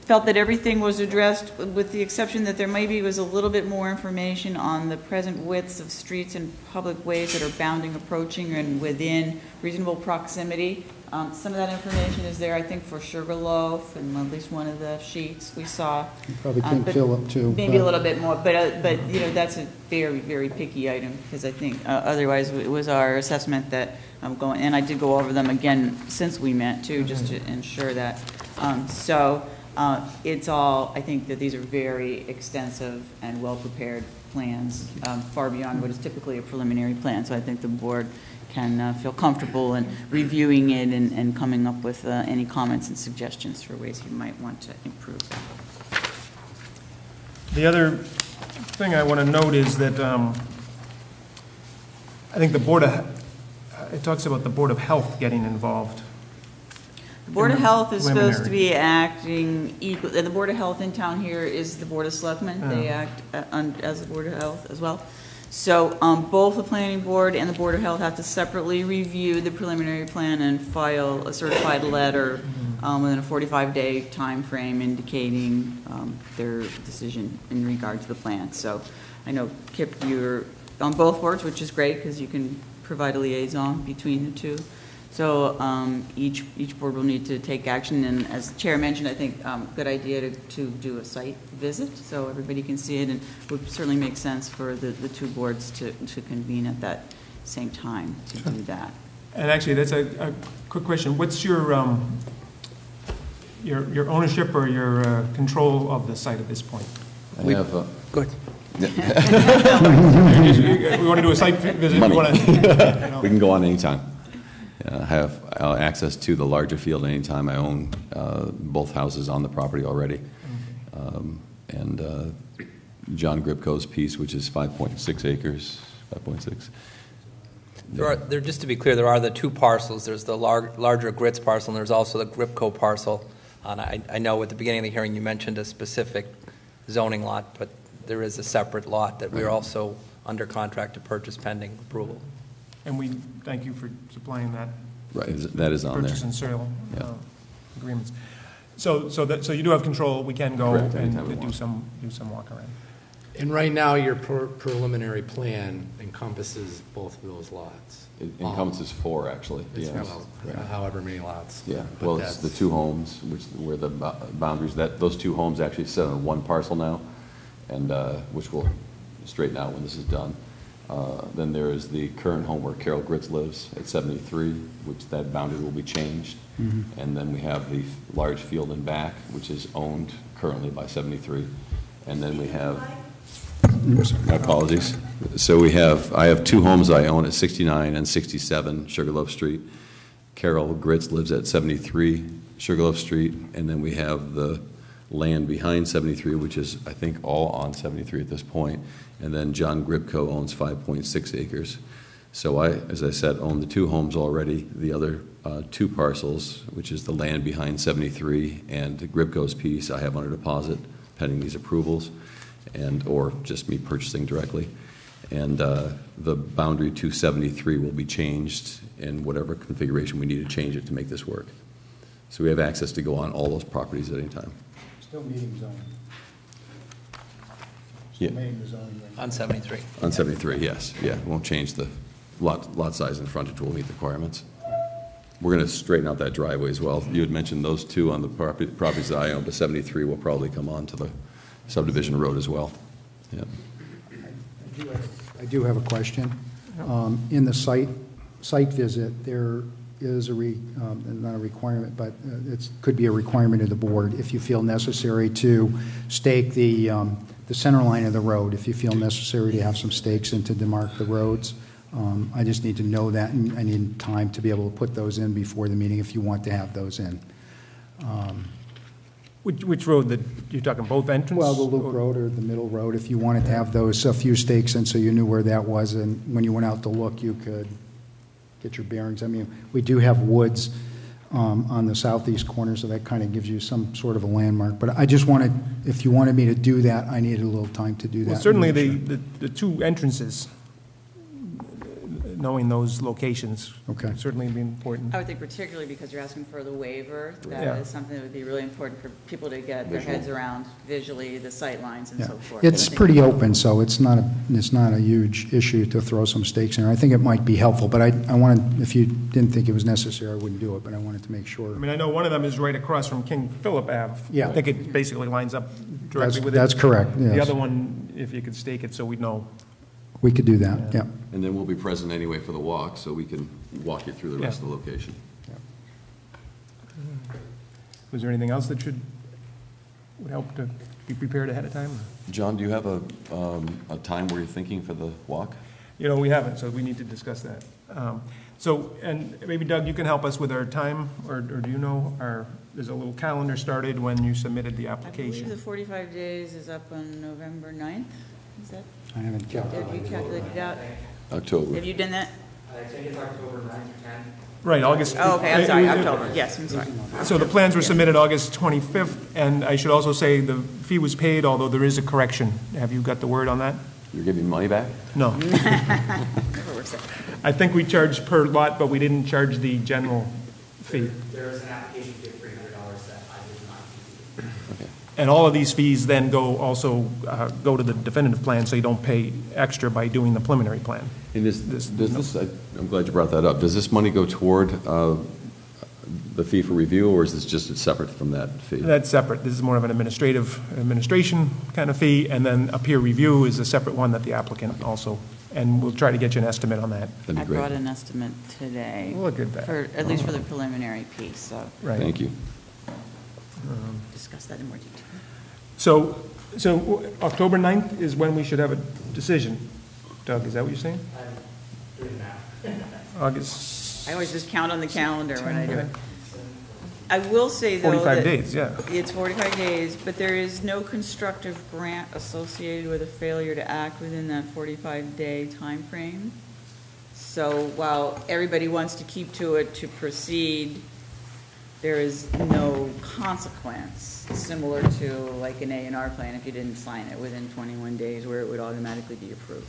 S9: felt that everything was addressed, with the exception that there maybe was a little bit more information on the present widths of streets and public ways that are bounding, approaching, and within reasonable proximity. Um, Some of that information is there, I think, for Sugarloaf, and at least one of the sheets we saw.
S4: Probably
S9: Uh,
S4: King
S9: but
S4: Philip, too.
S9: Maybe a
S4: but-
S9: little bit more, but, uh, but, you know, that's a very, very picky item, because I think, uh, otherwise, it was our assessment that I'm going, and I did go over them again since we met, too, just to ensure that. Um, So, uh, it's all, I think that these are very extensive and well-prepared plans, um, far beyond what is typically a preliminary plan, so I think the board can uh, feel comfortable in reviewing it and, and coming up with uh, any comments and suggestions for ways you might want to improve.
S1: The other thing I want to note is that um, I think the Board of, it talks about the Board of Health getting involved.
S9: The Board of Health is supposed to be acting equal, the Board of Health in town here is the Board of Selectmen. They act uh, as the Board of Health as well. So um, both the Planning Board and the Board of Health have to separately review the preliminary plan and file a certified letter um, within a 45-day time frame indicating um, their decision in regard to the plan. So I know, Kip, you're on both boards, which is great, because you can provide a liaison between the two. So um, each, each board will need to take action, and as the chair mentioned, I think, um, good idea to, to do a site visit, so everybody can see it, and would certainly make sense for the, the two boards to, to convene at that same time to do that.
S1: And actually, that's a, a quick question. What's your, um, your, your ownership or your uh, control of the site at this point?
S6: I have, uh,
S7: Good.
S1: We want to do a site visit? We
S6: Money.
S1: wanna-
S6: we can go on anytime. Uh, have uh, access to the larger field anytime. I own uh, both houses on the property already. Um, And uh, John Gripco's piece, which is 5.6 acres, 5.6.
S7: There are, there, just to be clear, there are the two parcels. There's the lar- larger Grits parcel, and there's also the Gripco parcel. And I, I know at the beginning of the hearing, you mentioned a specific zoning lot, but there is a separate lot that we're also under contract to purchase pending approval.
S1: And we thank you for supplying that
S6: Right, is- that is on there.
S1: purchase and sale
S6: Yeah.
S1: uh, agreements. So, so that, so you do have control, we can go
S6: Correct, anytime we
S1: and do
S6: want.
S1: some, do some walk around.
S3: And right now, your pre- preliminary plan encompasses both of those lots.
S6: It encompasses four, actually.
S3: It's,
S6: yes.
S3: well,
S6: Right.
S3: however many lots.
S6: Yeah,
S3: But
S6: well, it's the
S3: that's-
S6: two homes, which, where the bo- boundaries, that, those two homes actually sit on one parcel now, and, uh, which will straighten out when this is done. Uh, Then there is the current home where Carol Gritz lives at 73, which that boundary will be changed. And then we have the large field in back, which is owned currently by 73. And then we have, my apologies. So we have, I have two homes I own at 69 and 67 Sugarloaf Street. Carol Gritz lives at 73 Sugarloaf Street, and then we have the land behind 73, which is, I think, all on 73 at this point, and then John Gripco owns 5.6 acres. So I, as I said, own the two homes already, the other uh, two parcels, which is the land behind 73 and Gripco's piece, I have under deposit pending these approvals, and, or just me purchasing directly. And uh, the boundary to 73 will be changed in whatever configuration we need to change it to make this work. So we have access to go on all those properties at any time.
S4: Still meeting zoning.
S6: Yeah.
S4: Still the zoning. right?
S7: On 73.
S6: On 73, yes, yeah, won't change the lot, lot size and frontage will meet the requirements. We're going to straighten out that driveway as well. You had mentioned those two on the property- properties that I own, but 73 will probably come on to the subdivision road as well. Yeah.
S4: I do have a question. Um, In the site, site visit, there is a re, um, not a requirement, but uh, it's, could be a requirement of the board if you feel necessary to stake the, um, the center line of the road, if you feel necessary to have some stakes and to demarc the roads. Um, I just need to know that, and I need time to be able to put those in before the meeting if you want to have those in.
S1: Which, which road, that, you're talking both entrances?
S4: Well, the loop road or the middle road, if you wanted to have those, a few stakes in so you knew where that was, and when you went out to look, you could get your bearings. I mean, we do have woods um, on the southeast corner, so that kind of gives you some sort of a landmark. But I just wanted, if you wanted me to do that, I needed a little time to do that.
S1: Well, certainly the, the the two entrances, knowing those locations.
S4: Okay.
S1: would Certainly be important.
S9: I would think particularly because you're asking for the waiver,
S1: Yeah.
S9: that is something that would be really important for people to get their heads around visually, the sight lines and
S4: Yeah.
S9: so forth.
S4: It's
S9: think-
S4: pretty open, so it's not, a it's not a huge issue to throw some stakes in. there. I think it might be helpful, but I, I wanted, if you didn't think it was necessary, I wouldn't do it, but I wanted to make sure.
S1: I mean, I know one of them is right across from King Philip Ave.
S4: Yeah.
S1: I think it basically lines up
S4: That's,
S1: directly with it.
S4: that's correct,
S1: The other one, if you could stake it so we'd know.
S4: We could do that, yeah.
S6: And then we'll be present anyway for the walk, so we can walk you through the rest of the location.
S1: Was there anything else that should, would help to be prepared ahead of time?
S6: John, do you have a, um, a time where you're thinking for the walk?
S1: You know, we haven't, so we need to discuss that. Um, So, and maybe Doug, you can help us with our time, or, or do you know, our, there's a little calendar started when you submitted the
S9: I believe the
S1: application.
S9: 45 days is up on November 9th, is that,
S4: I haven't
S9: have you
S4: calculated.
S9: calculated it out?
S6: October.
S9: Have you done that?
S10: I think it's October 9th or 10th.
S1: Right, August.
S9: Oh, okay, I'm sorry, October, yes, I'm sorry.
S1: So the plans were submitted August 25th, and I should also say the fee was paid, although there is a correction. Have you got the word on that?
S6: You're giving money back?
S1: No.
S9: Never works out.
S1: I think we charged per lot, but we didn't charge the general fee.
S10: There is an application fee of $300 that I did not do.
S1: And all of these fees then go, also uh, go to the definitive plan, so you don't pay extra by doing the preliminary plan.
S6: And is,
S1: This-
S6: does this, I- I'm glad you brought that up. Does this money go toward uh, the fee for review, or is this just separate from that fee?
S1: That's separate. This is more of an administrative, administration kind of fee, and then a peer review is a separate one that the applicant also, and we'll try to get you an estimate on that.
S6: That'd be
S9: I
S6: be
S9: brought an estimate today.
S1: Look at that.
S9: For, at least for the preliminary piece, so
S1: Right.
S6: Thank you.
S9: discuss that in more detail.
S1: So, so October 9th is when we should have a decision. Doug, is that what you're saying?
S10: I'm doing that.
S1: August,
S9: I always just count on the calendar when I do it. I will say, though,
S1: 45
S9: that
S1: days, yeah.
S9: It's 45 days, but there is no constructive grant associated with a failure to act within that 45-day timeframe. So while everybody wants to keep to it to proceed, there is no consequence, similar to like an A and R plan if you didn't sign it within 21 days, where it would automatically be approved.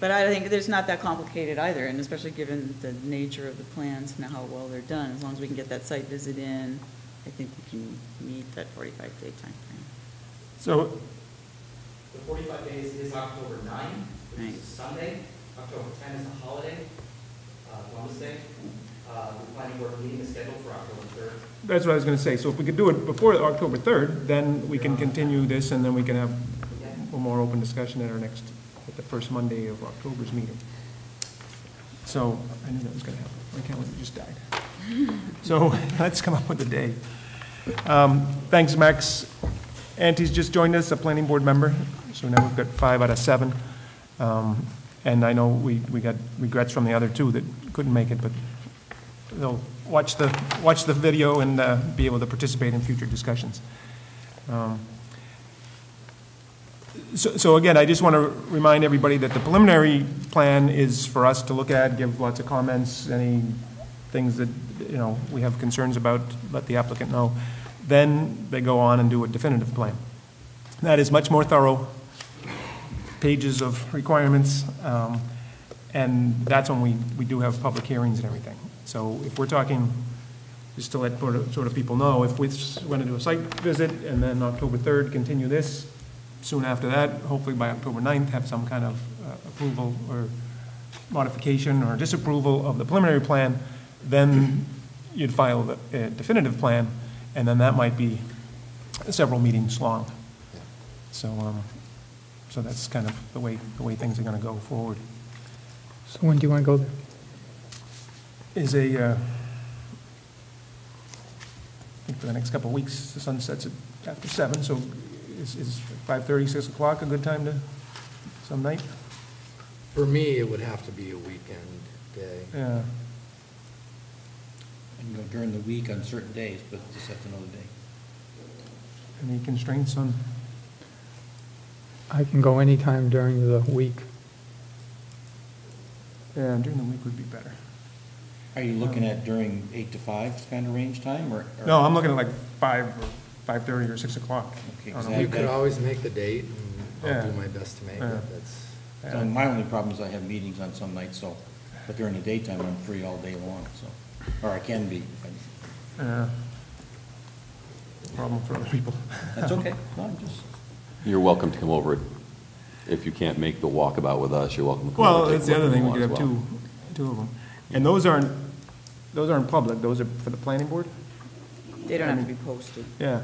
S9: But I think there's not that complicated either, and especially given the nature of the plans and how well they're done. As long as we can get that site visit in, I think we can meet that 45-day timeframe.
S1: So,
S10: The 45 days is October 9th, which
S9: Right.
S10: is Sunday. October 10th is a holiday, uh, Columbus Day. Uh, The planning board meeting is scheduled for October 3rd.
S1: that's what I was going to say. So if we could do it before October 3rd, then we can continue this, and then we can have a more open discussion at our next, at the first Monday of October's meeting. So, I knew that was going to happen. My calendar just died. So, let's come up with a day. Um, Thanks, Max. Auntie's just joined us, a planning board member, so now we've got five out of seven. Um, And I know we, we got regrets from the other two that couldn't make it, but they'll watch the, watch the video and uh, be able to participate in future discussions. Um, So, so again, I just want to remind everybody that the preliminary plan is for us to look at, give lots of comments, any things that, you know, we have concerns about, let the applicant know. Then they go on and do a definitive plan. That is much more thorough, pages of requirements, um, and that's when we, we do have public hearings and everything. So if we're talking, just to let sort of, people know, if we want to do a site visit and then October 3rd, continue this, soon after that, hopefully by October 9th, have some kind of uh, approval or modification or disapproval of the preliminary plan, then you'd file the uh, definitive plan, and then that might be several meetings long. So, um, so that's kind of the way, the way things are going to go forward.
S2: So when do you want to go there?
S1: Is a, uh, I think for the next couple of weeks, the sun sets at after seven, so is, is 5:30, 6 o'clock a good time to, some night?
S3: For me, it would have to be a weekend day.
S1: Yeah,
S5: And you go during the week on certain days, but just have to know the day.
S1: any constraints on,
S2: I can go anytime during the week.
S1: yeah, during the week would be better.
S5: Are you looking at during eight to five kind of range time, or? or-
S1: No, I'm looking at like 5 or 5:30 or 6 o'clock.
S5: Okay,
S1: on a
S5: 'cause
S3: You
S1: week.
S3: could always make the date, and I'll do
S1: Yeah.
S3: my best to make
S1: Yeah.
S3: it. That's,
S5: So my only problem is I have meetings on some nights, so, but during the daytime, I'm free all day long, so, or I can be. if I-
S1: Yeah. Problem for other people.
S5: That's okay, no, I'm just,
S6: You're welcome to come over. If you can't make the walkabout with us, you're welcome to come over.
S1: Well,
S6: and take
S1: that's the
S6: a look
S1: other
S6: if
S1: thing, we could
S6: want
S1: have
S6: as
S1: two, two of them. And those aren't, those aren't public, those are for the planning board?
S9: They don't have to be posted.
S1: Yeah.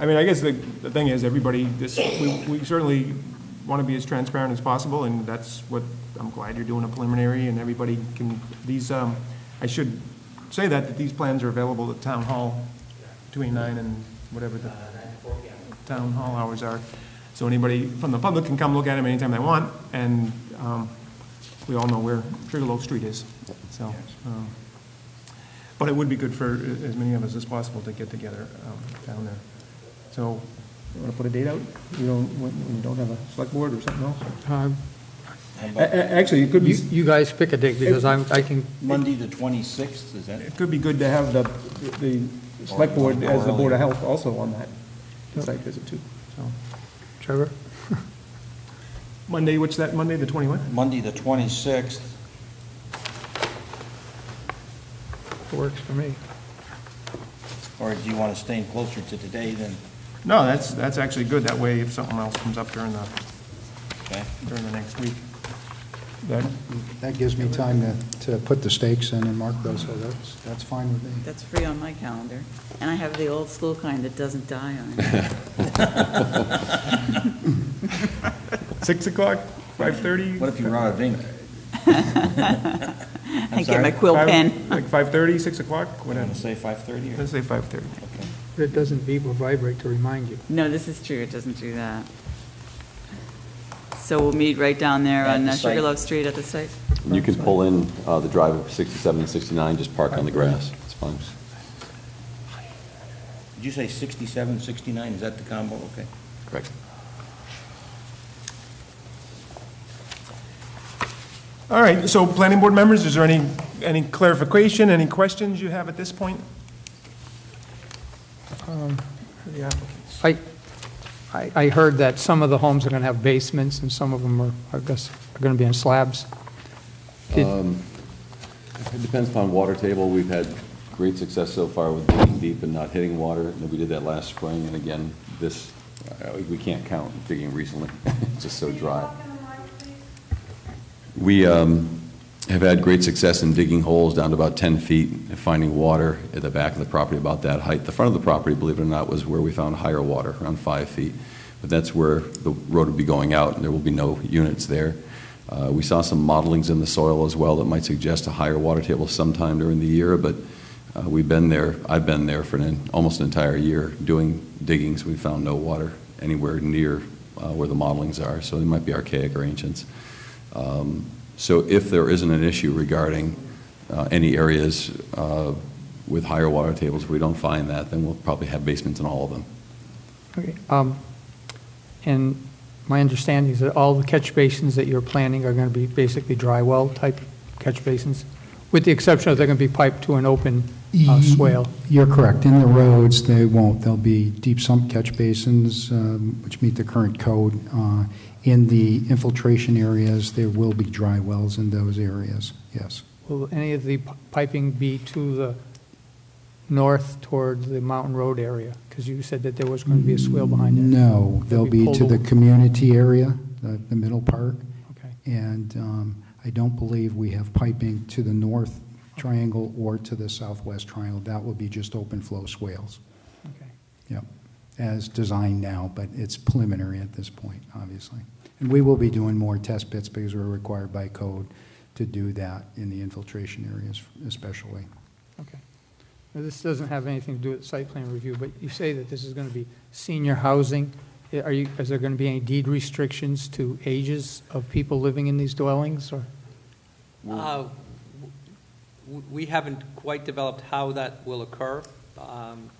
S1: I mean, I guess the, the thing is, everybody, this, we, we certainly want to be as transparent as possible, and that's what, I'm glad you're doing a preliminary, and everybody can, these, um, I should say that, that these plans are available at town hall between nine and whatever the town hall hours are. So anybody from the public can come look at them anytime they want, and, um, we all know where Sugarloaf Street is, so. um, But it would be good for as many of us as possible to get together, um, down there. So, you want to put a date out? You don't, when when you don't have a select board or something else?
S2: Uh,
S5: how
S1: A- a- Actually, it could
S2: You,
S1: be,
S2: you guys pick a date, because I'm, I can,
S5: Monday, the twenty-sixth, is that?
S1: it could be good to have the, the select board as the Board of Health also on that site visit too, so.
S2: Trevor?
S1: Monday, what's that, Monday, the 21st?
S5: Monday, the twenty-sixth,
S2: Works for me.
S5: or do you want to stay closer to today than,
S1: No, that's, that's actually good, that way if something else comes up during the,
S5: okay?
S1: during the next week. That,
S4: That gives me time to, to put the stakes in and mark those, so that's, that's fine with me.
S9: That's free on my calendar. And I have the old school kind that doesn't die on it.
S1: 6 o'clock, 5:30?
S5: What if you run out of ink?
S9: I get my quill
S1: Five-
S9: pen.
S1: Like 5:30, 6 o'clock,
S5: Want
S1: whatever.
S5: to say five-thirty, or?
S1: Let's say 5:30.
S5: Okay.
S2: But it doesn't beep or vibrate to remind you.
S9: No, this is true, it doesn't do that. So we'll meet right down there
S5: At
S9: on
S5: the
S9: uh,
S5: site.
S9: Sugarloaf Street at the site?
S6: And you can pull in uh, the drive of 67 and 69, just park on the grass. It's fine.
S5: Did you say sixty-seven, sixty-nine, is that the combo? Okay.
S6: Correct.
S1: All right, so planning board members, is there any, any clarification, any questions you have at this point? For the applicants?
S2: I, I, I heard that some of the homes are gonna have basements, and some of them are, I guess, are gonna be in slabs. Did-
S6: It depends upon water table. We've had great success so far with digging deep and not hitting water. And we did that last spring, and again, this, uh, we can't count digging recently. It's just so dry. We um, have had great success in digging holes down to about 10 feet, and finding water at the back of the property about that height. The front of the property, believe it or not, was where we found higher water, around five feet. But that's where the road would be going out, and there will be no units there. Uh, We saw some mottlings in the soil as well that might suggest a higher water table sometime during the year, but uh, we've been there, I've been there for an, almost an entire year doing diggings. We found no water anywhere near uh, where the mottlings are, so they might be archaic or ancients. Um, So if there isn't an issue regarding uh, any areas uh, with higher water tables, if we don't find that, then we'll probably have basements in all of them.
S2: Okay, um, And my understanding is that all the catch basins that you're planning are going to be basically dry well type catch basins, with the exception of they're going to be piped to an open uh, swale.
S4: You're correct. In the roads, they won't. There'll be deep sump catch basins, um, which meet the current code. Uh, In the infiltration areas, there will be dry wells in those areas, yes.
S2: Will any of the p- piping be to the north toward the Mountain Road area? Because you said that there was going to be a swale behind it.
S4: No, they'll
S2: be
S4: to the community area, the the middle part.
S2: Okay.
S4: And um, I don't believe we have piping to the north triangle or to the southwest triangle. That will be just open flow swales.
S2: Okay.
S4: Yep, as designed now, but it's preliminary at this point, obviously. And we will be doing more test pits because we're required by code
S11: to do that in the infiltration areas especially.
S2: Okay. Now, this doesn't have anything to do with site plan review, but you say that this is going to be senior housing. Are you, is there going to be any deed restrictions to ages of people living in these dwellings, or?
S10: Uh, We haven't quite developed how that will occur. Um,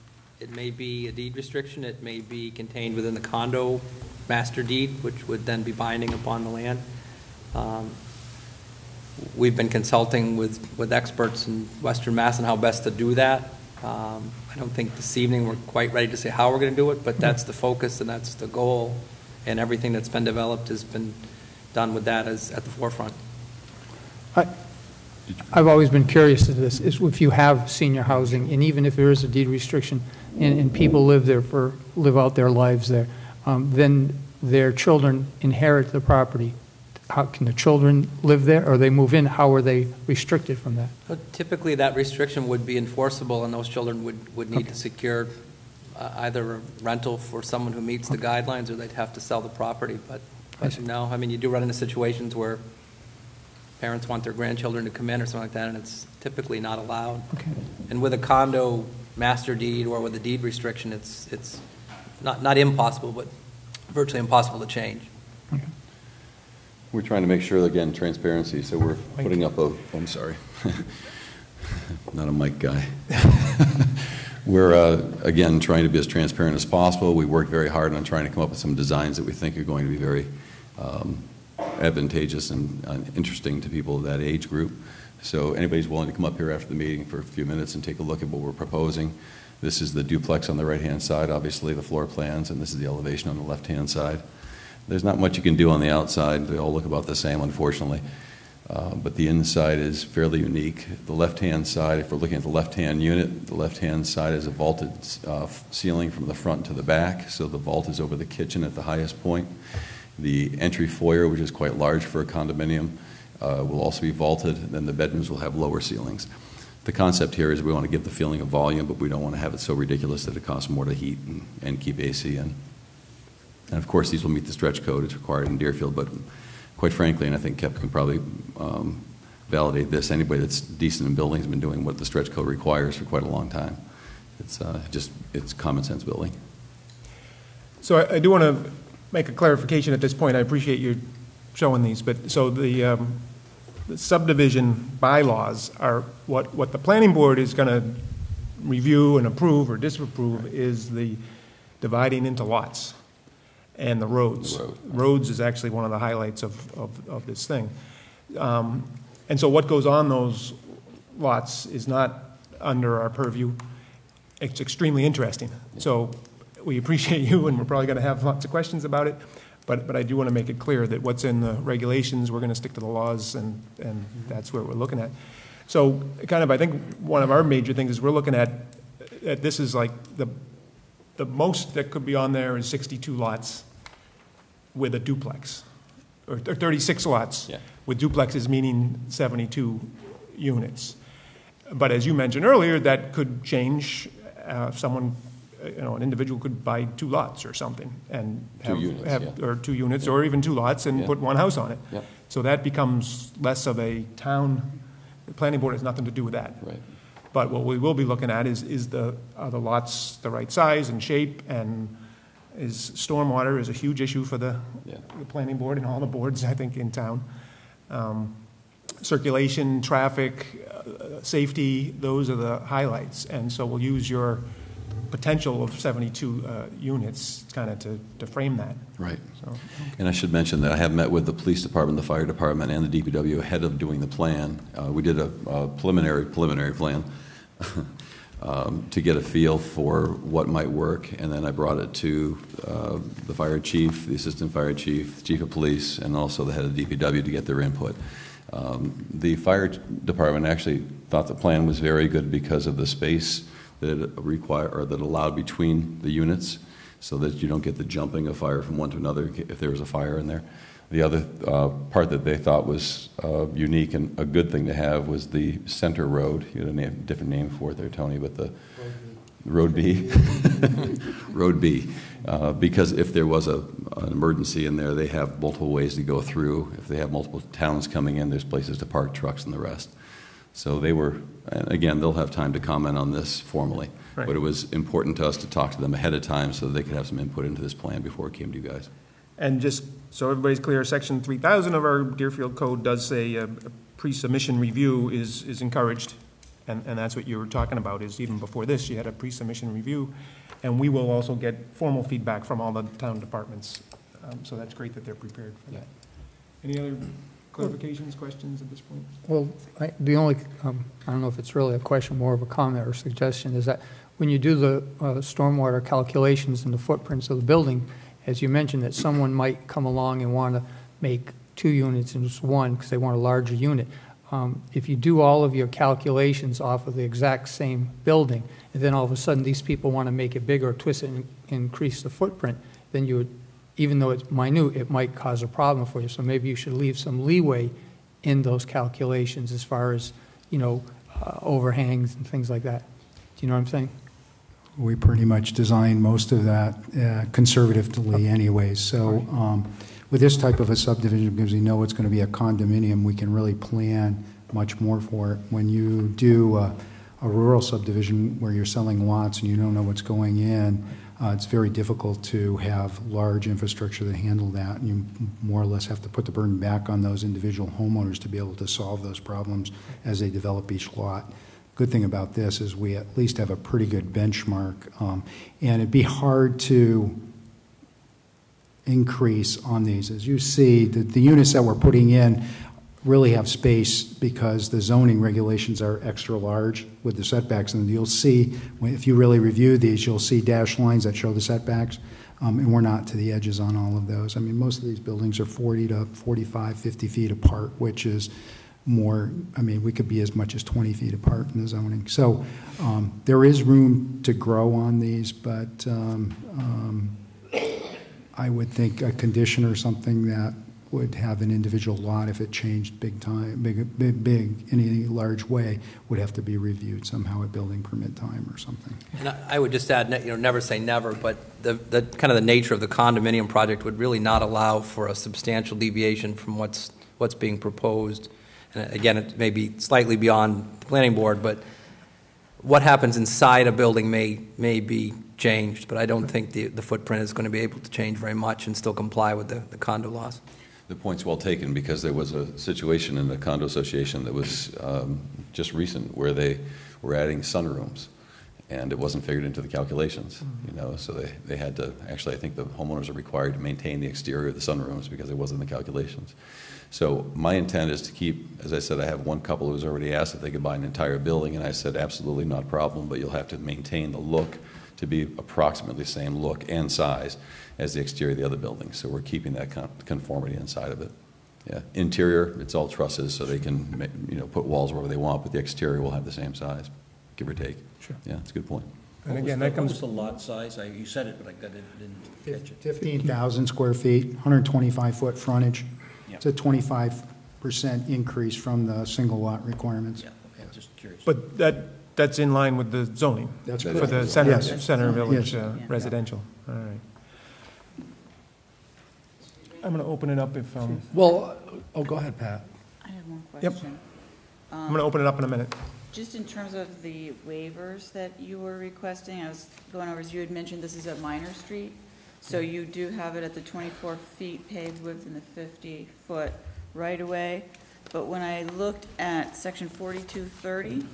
S10: It may be a deed restriction, it may be contained within the condo master deed, which would then be binding upon the land. Um, We've been consulting with, with experts in Western Mass on how best to do that. Um, I don't think this evening we're quite ready to say how we're going to do it, but that's the focus and that's the goal, and everything that's been developed has been done with that as, at the forefront.
S2: I- I've always been curious to this, is if you have senior housing, and even if there is a deed restriction, and, and people live there for, live out their lives there, um, then their children inherit the property. How, can the children live there, or they move in, how are they restricted from that?
S10: But Typically, that restriction would be enforceable, and those children would, would need to secure uh, either a rental for someone who meets the guidelines, or they'd have to sell the property, but,
S2: I
S10: but
S2: see.
S10: no, I mean, you do run into situations where parents want their grandchildren to come in or something like that, and it's typically not allowed.
S2: Okay.
S10: And with a condo master deed or with a deed restriction, it's, it's not, not impossible, but virtually impossible to change.
S6: We're trying to make sure, again, transparency, so we're putting up a, oh, I'm sorry. Not a mic guy. We're, uh, again, trying to be as transparent as possible. We worked very hard on trying to come up with some designs that we think are going to be very um, advantageous and and interesting to people of that age group. So anybody's willing to come up here after the meeting for a few minutes and take a look at what we're proposing. This is the duplex on the right-hand side, obviously, the floor plans, and this is the elevation on the left-hand side. There's not much you can do on the outside. They all look about the same, unfortunately. Uh, But the inside is fairly unique. The left-hand side, if we're looking at the left-hand unit, the left-hand side is a vaulted uh, ceiling from the front to the back, so the vault is over the kitchen at the highest point. The entry foyer, which is quite large for a condominium, will also be vaulted, and then the bedrooms will have lower ceilings. The concept here is we want to give the feeling of volume, but we don't want to have it so ridiculous that it costs more to heat and- and keep AC in. And of course, these will meet the stretch code, it's required in Deerfield, but quite frankly, and I think Kep can probably um, validate this, anybody that's decent in building has been doing what the stretch code requires for quite a long time. It's uh, just, it's common sense building.
S1: So I- I do want to make a clarification at this point. I appreciate you showing these, but, so the um, the subdivision bylaws are, what, what the planning board is going to review and approve or disapprove is the dividing into lots and the roads.
S6: The road.
S1: Roads is actually one of the highlights of, of, of this thing. Um, And so what goes on those lots is not under our purview. It's extremely interesting. So we appreciate you, and we're probably going to have lots of questions about it, but, but I do want to make it clear that what's in the regulations, we're going to stick to the laws, and, and that's what we're looking at. So kind of, I think, one of our major things is we're looking at, at this is like, the, the most that could be on there is 62 lots with a duplex, or or 36 lots.
S6: Yeah.
S1: With duplexes meaning 72 units. But as you mentioned earlier, that could change. Uh, Someone, you know, an individual could buy two lots or something and
S6: Two
S1: have.
S6: units,
S1: have-
S6: yeah.
S1: Or two units, or even two lots and
S6: Yeah.
S1: put one house on it.
S6: Yep.
S1: So that becomes less of a town, the planning board has nothing to do with that.
S6: Right.
S1: But what we will be looking at is, is the, are the lots the right size and shape, and is, stormwater is a huge issue for the,
S6: Yeah.
S1: the planning board and all the boards, I think, in town. Um, Circulation, traffic, uh, safety, those are the highlights, and so we'll use your potential of 72 uh, units kind of to, to frame that,
S6: Right.
S1: so.
S6: And I should mention that I have met with the police department, the fire department, and the DPW ahead of doing the plan. Uh, We did a a preliminary, preliminary plan um, to get a feel for what might work, and then I brought it to uh, the fire chief, the assistant fire chief, chief of police, and also the head of DPW to get their input. Um, The fire department actually thought the plan was very good because of the space that require, or that allowed between the units, so that you don't get the jumping of fire from one to another if there was a fire in there. The other uh, part that they thought was uh, unique and a good thing to have was the center road. You had a name, different name for it there, Tony, but the, Road B. Road B. Uh, Because if there was a, an emergency in there, they have multiple ways to go through. If they have multiple towns coming in, there's places to park trucks and the rest. So they were, and again, they'll have time to comment on this formally.
S1: Right.
S6: But it was important to us to talk to them ahead of time so that they could have some input into this plan before it came to you guys.
S1: And just so everybody's clear, section 3,000 of our Deerfield Code does say uh, a pre-submission review is, is encouraged. And, and that's what you were talking about, is even before this, you had a pre-submission review. And we will also get formal feedback from all the town departments. Um, So that's great that they're prepared for that. Any other clarifications, questions at this point?
S2: Well, I- the only, um, I don't know if it's really a question, more of a comment or suggestion, is that when you do the uh, stormwater calculations and the footprints of the building, as you mentioned, that someone might come along and want to make two units and just one because they want a larger unit. Um, If you do all of your calculations off of the exact same building, and then all of a sudden these people want to make it bigger, twist it, and increase the footprint, then you would, even though it's minute, it might cause a problem for you. So maybe you should leave some leeway in those calculations as far as, you know, uh, overhangs and things like that. Do you know what I'm saying?
S4: We pretty much designed most of that uh, conservatively anyways. So um, with this type of a subdivision, because we know it's going to be a condominium, we can really plan much more for it. When you do uh, a rural subdivision where you're selling lots and you don't know what's going in, uh, it's very difficult to have large infrastructure to handle that. And you more or less have to put the burden back on those individual homeowners to be able to solve those problems as they develop each lot good thing about this is we at least have a pretty good benchmark. Um, and it'd be hard to increase on these. As you see, the, the units that we're putting in really have space because the zoning regulations are extra large with the setbacks. And you'll see, if you really review these, you'll see dash lines that show the setbacks. Um, and we're not to the edges on all of those. I mean, most of these buildings are 40 to 45, 50 feet apart, which is more, I mean, we could be as much as 20 feet apart in the zoning. So um, there is room to grow on these, but um, um, I would think a condition or something that would have an individual lot, if it changed big time, big, big, big, in any large way, would have to be reviewed somehow at building permit time or something.
S10: And I would just add, you know, never say never, but the, the, kind of the nature of the condominium project would really not allow for a substantial deviation from what's, what's being proposed. And again, it may be slightly beyond the planning board, but what happens inside a building may, may be changed, but I don't think the, the footprint is going to be able to change very much and still comply with the, the condo laws.
S6: The point's well taken, because there was a situation in the condo association that was um, just recent, where they were adding sunrooms, and it wasn't figured into the calculations, you know, so they, they had to, actually, I think the homeowners are required to maintain the exterior of the sunrooms because it wasn't in the calculations. So my intent is to keep, as I said, I have one couple who's already asked if they could buy an entire building, and I said, absolutely not a problem, but you'll have to maintain the look to be approximately the same look and size as the exterior of the other building. So we're keeping that conformity inside of it. Yeah, interior, it's all trusses, so they can, you know, put walls wherever they want, but the exterior will have the same size, give or take.
S1: Sure.
S6: Yeah, that's a good point.
S1: And
S5: What was
S1: again,
S5: the-
S1: that comes.
S5: What was the lot size? I- You said it, but I got it- didn't catch it.
S4: 15,000 square feet, 125-foot frontage.
S5: Yeah.
S4: It's a 25% increase from the single lot requirements.
S5: Yeah, okay, just curious.
S1: But that, that's in line with the zoning?
S4: That's
S1: For
S4: correct.
S1: the center,
S4: Yes.
S1: center village
S4: Yes.
S1: uh,
S9: Yeah.
S1: residential, all right. I'm going to open it up if, um,
S12: Well, oh, go ahead, Pat.
S9: I have one
S1: Yep.
S9: question.
S1: I'm going to open it up in a minute.
S9: Just in terms of the waivers that you were requesting, I was going over, as you had mentioned, this is a minor street, so you do have it at the 24 feet paved width and the 50-foot right-of-way. But when I looked at section 4230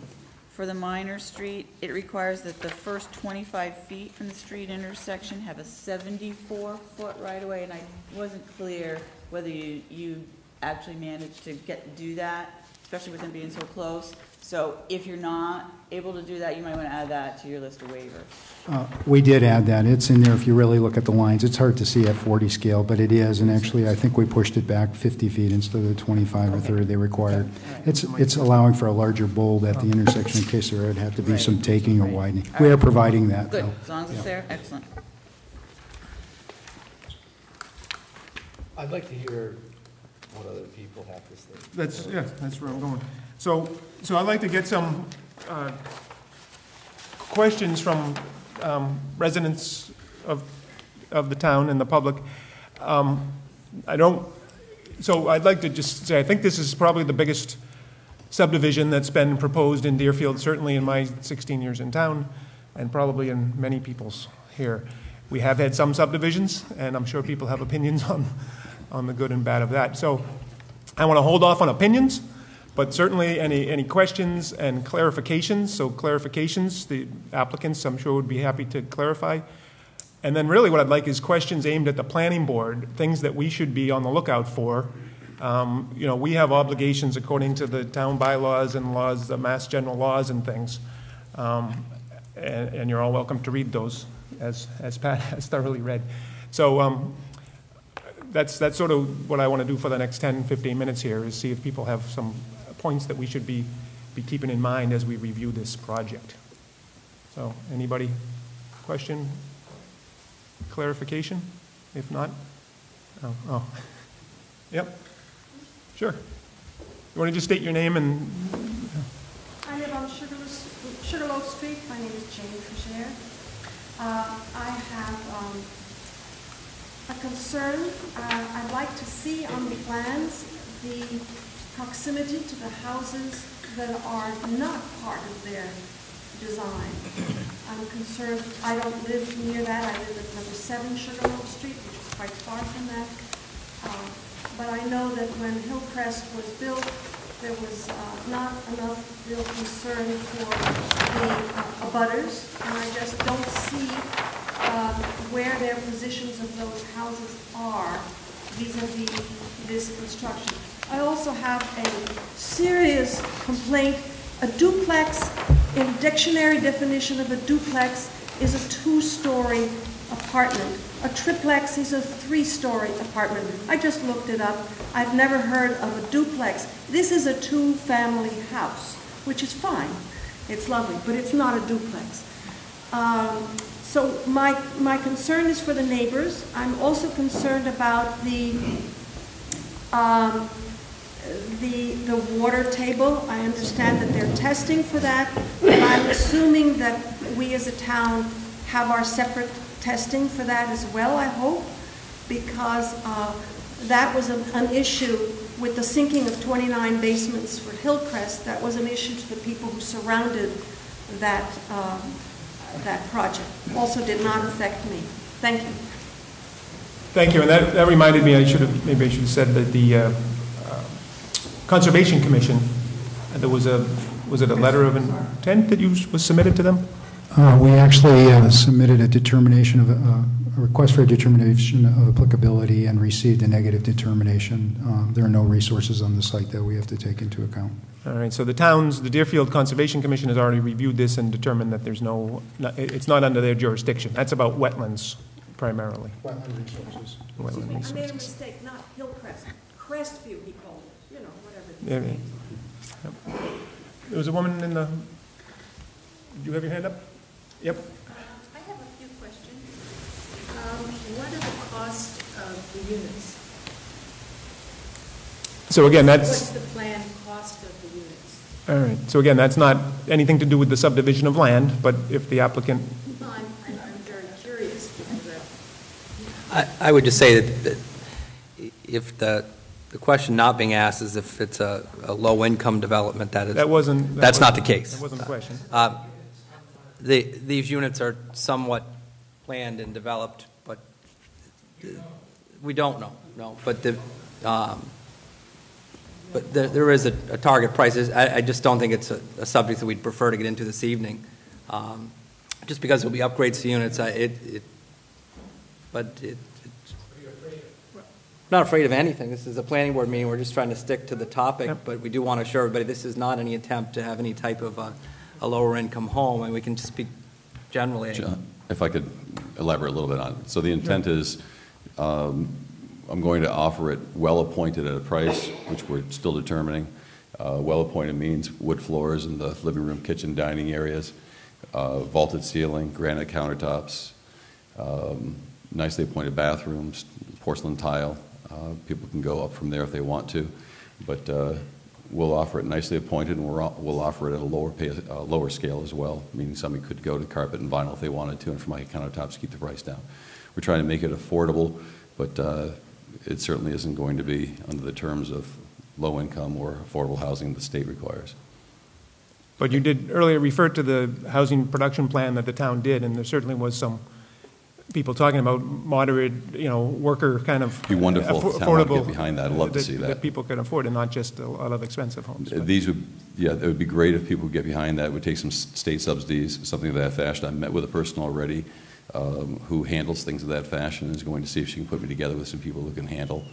S9: for the minor street, it requires that the first 25 feet from the street intersection have a 74-foot right-of-way, and I wasn't clear whether you, you actually managed to get, do that, especially with them being so close. So if you're not able to do that, you might want to add that to your list of waivers.
S4: Uh, We did add that. It's in there if you really look at the lines. It's hard to see at 40 scale, but it is, and actually, I think we pushed it back 50 feet instead of the 25 or 30 they required. It's, it's allowing for a larger bold at the intersection in case there would have to be some taking or widening. We are providing that,
S9: Good,
S4: though.
S9: as long as it's there, excellent.
S12: I'd like to hear what other people have to say.
S1: That's, yeah, that's where I'm going. So, so I'd like to get some uh, questions from um, residents of, of the town and the public. Um, I don't, so I'd like to just say, I think this is probably the biggest subdivision that's been proposed in Deerfield, certainly in my 16 years in town, and probably in many people's here. We have had some subdivisions, and I'm sure people have opinions on, on the good and bad of that. So I want to hold off on opinions, but certainly any, any questions and clarifications, so clarifications, the applicants, I'm sure would be happy to clarify. And then really what I'd like is questions aimed at the planning board, things that we should be on the lookout for. Um, You know, we have obligations according to the town bylaws and laws, the mass general laws and things. Um, And, and you're all welcome to read those, as, as Pat has thoroughly read. So um, that's, that's sort of what I want to do for the next 10, 15 minutes here, is see if people have some points that we should be, be keeping in mind as we review this project. So, anybody, question, clarification? If not, oh, oh, yep, sure. You want to just state your name and,
S13: I live on Sugarloaf, Sugarloaf Street. My name is Jane Fisher. Uh, I have um, a concern. Uh, I'd like to see on the plans the proximity to the houses that are not part of their design. I'm concerned, I don't live near that. I live at number seven Sugarloaf Street, which is quite far from that. Uh, But I know that when Hillcrest was built, there was uh, not enough real concern for the uh, abutters, and I just don't see um, where their positions of those houses are vis-à-vis this construction. I also have a serious complaint. A duplex, in dictionary definition of a duplex, is a two-story apartment. A triplex is a three-story apartment. I just looked it up. I've never heard of a duplex. This is a two-family house, which is fine. It's lovely, but it's not a duplex. Um, So my, my concern is for the neighbors. I'm also concerned about the, um, the, the water table. I understand that they're testing for that, but I'm assuming that we as a town have our separate testing for that as well, I hope, because uh, that was an an issue with the sinking of 29 basements for Hillcrest. That was an issue to the people who surrounded that, um, that project. Also did not affect me. Thank you.
S1: thank you, and that, that reminded me, I should have, maybe I should have said that the uh, Conservation Commission, uh, there was a, was it a letter of intent that you, was submitted to them?
S11: Uh, We actually uh, submitted a determination of, uh, a request for a determination of applicability and received a negative determination. Um, There are no resources on the site that we have to take into account.
S1: All right, so the towns, the Deerfield Conservation Commission has already reviewed this and determined that there's no, it's not under their jurisdiction. That's about wetlands primarily.
S11: Wetland resources.
S1: Wetland
S13: I made a mistake, not Hillcrest, Crestview he called it, you know, whatever.
S1: Yeah, yeah. Yep. There was a woman in the, do you have your hand up? Yep.
S14: I have a few questions. Um, What are the cost of the units?
S1: So again, that's.
S14: What's the planned cost of the units?
S1: all right, so again, that's not anything to do with the subdivision of land, but if the applicant,
S14: Well, I'm, I'm I'm very curious because uh,
S10: I, I would just say that, that if the, the question not being asked is if it's a, a low-income development, that is.
S1: that wasn't. that
S10: That's not the
S1: wasn't-
S10: case.
S1: That wasn't the question.
S10: Uh, The, these units are somewhat planned and developed, but we don't know, no. But the, um, but there, there is a, a target price. I, I just don't think it's a, a subject that we'd prefer to get into this evening. Um, Just because there'll be upgrades to units, I, it, it, but it. Not afraid of anything. This is a planning board meeting. We're just trying to stick to the topic,
S1: Yep.
S10: but we do want to assure everybody this is not any attempt to have any type of a, a lower income home, and we can just speak generally.
S6: John, If I could elaborate a little bit on it. So the intent is, um, I'm going to offer it well-appointed at a price, which we're still determining. Uh, Well-appointed means wood floors in the living room, kitchen, dining areas, uh, vaulted ceiling, granite countertops, um, nicely appointed bathrooms, porcelain tile. Uh, People can go up from there if they want to. But uh, we'll offer it nicely appointed, and we're, we'll offer it at a lower pay, uh, lower scale as well, meaning somebody could go to carpet and vinyl if they wanted to, and for my countertops, keep the price down. We're trying to make it affordable, but uh, it certainly isn't going to be under the terms of low income or affordable housing the state requires.
S1: But you did earlier refer to the housing production plan that the town did, and there certainly was some people talking about moderate, you know, worker kind of.
S6: Be wonderful if the
S1: affo-
S6: town would get
S1: affordable,
S6: behind that. I'd love to see that.
S1: People can afford and not just a lot of expensive homes. but-
S6: These would, yeah, it would be great if people would get behind that, It would take some s- state subsidies, something of that fashion. I've met with a person already um, who handles things of that fashion, and is going to see if she can put me together with some people who can handle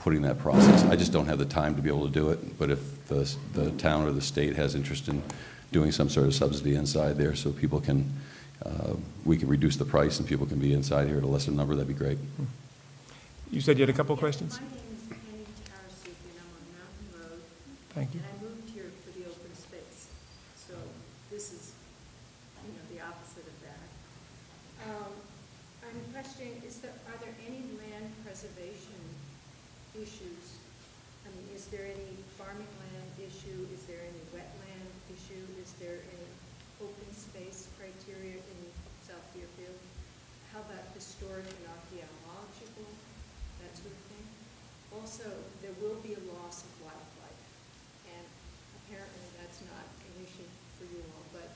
S6: putting that process. I just don't have the time to be able to do it, but if the, the town or the state has interest in doing some sort of subsidy inside there so people can, uh, we can reduce the price and people can be inside here at a lesser number, that'd be great.
S1: You said you had a couple of questions?
S14: My name is Penny Tarasuk, and I'm on Mountain Road.
S1: Thank you.
S14: And I moved here for the open space. So this is, you know, the opposite of that. Um, I'm questioning, is there, are there any land preservation issues? I mean, is there any farming land issue? Is there any wetland issue? Is there any open space criteria in South Deerfield? How about historic and archaeological, that sort of thing? Also, there will be a loss of wildlife, and apparently that's not an issue for you all, but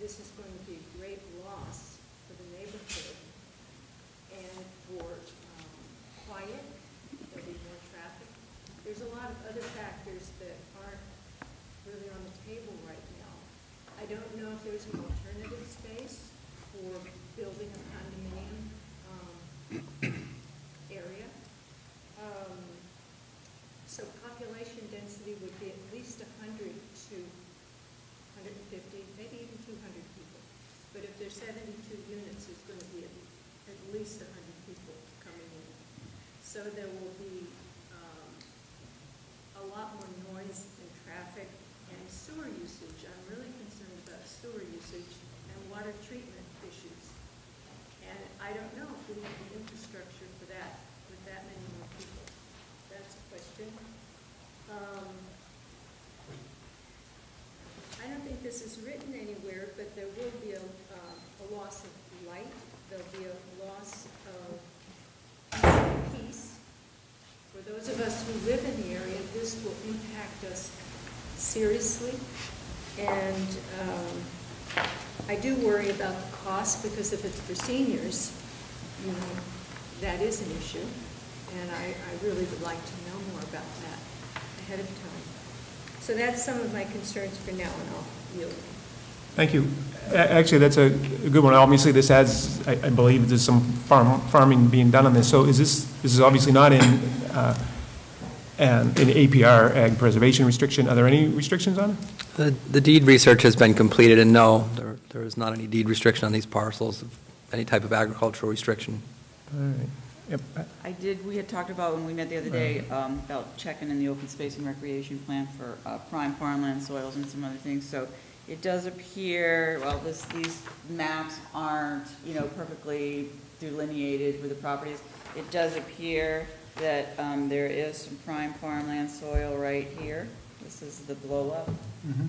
S14: this is going to be a great loss for the neighborhood and for um, quiet, there'll be more traffic. There's a lot of other factors that aren't really on the table right now. I don't know if there's an alternative space for building a condominium um, area. Um, So population density would be at least 100 to 150, maybe even 200 people. But if there's 72 units, there's going to be at at least 100 people coming in. So there will be um, a lot more noise and traffic and sewer usage. I'm really sewer usage and water treatment issues. And I don't know if we have the infrastructure for that, with that many more people. That's a question. Um, I don't think this is written anywhere, but there will be a, um, a loss of light, there'll be a loss of peace. For those of us who live in the area, this will impact us seriously. And um, I do worry about the cost, because if it's for seniors, you know, that is an issue. And I, I really would like to know more about that ahead of time. So that's some of my concerns for now, and I'll yield.
S1: Thank you. Actually, that's a good one. Obviously, this has, I I believe there's some farm farming being done on this. So is this, this is obviously not in, uh, an APR, ag preservation restriction. Are there any restrictions on it?
S7: The the deed research has been completed, and no, there there is not any deed restriction on these parcels, of any type of agricultural restriction.
S1: All right. Yep.
S9: I did, we had talked about when we met the other day, um, about checking in the open space and recreation plan for uh, prime farmland soils and some other things. So it does appear, well, this, these maps aren't, you know, perfectly delineated with the properties. It does appear that um, there is some prime farmland soil right here. This is the blow-up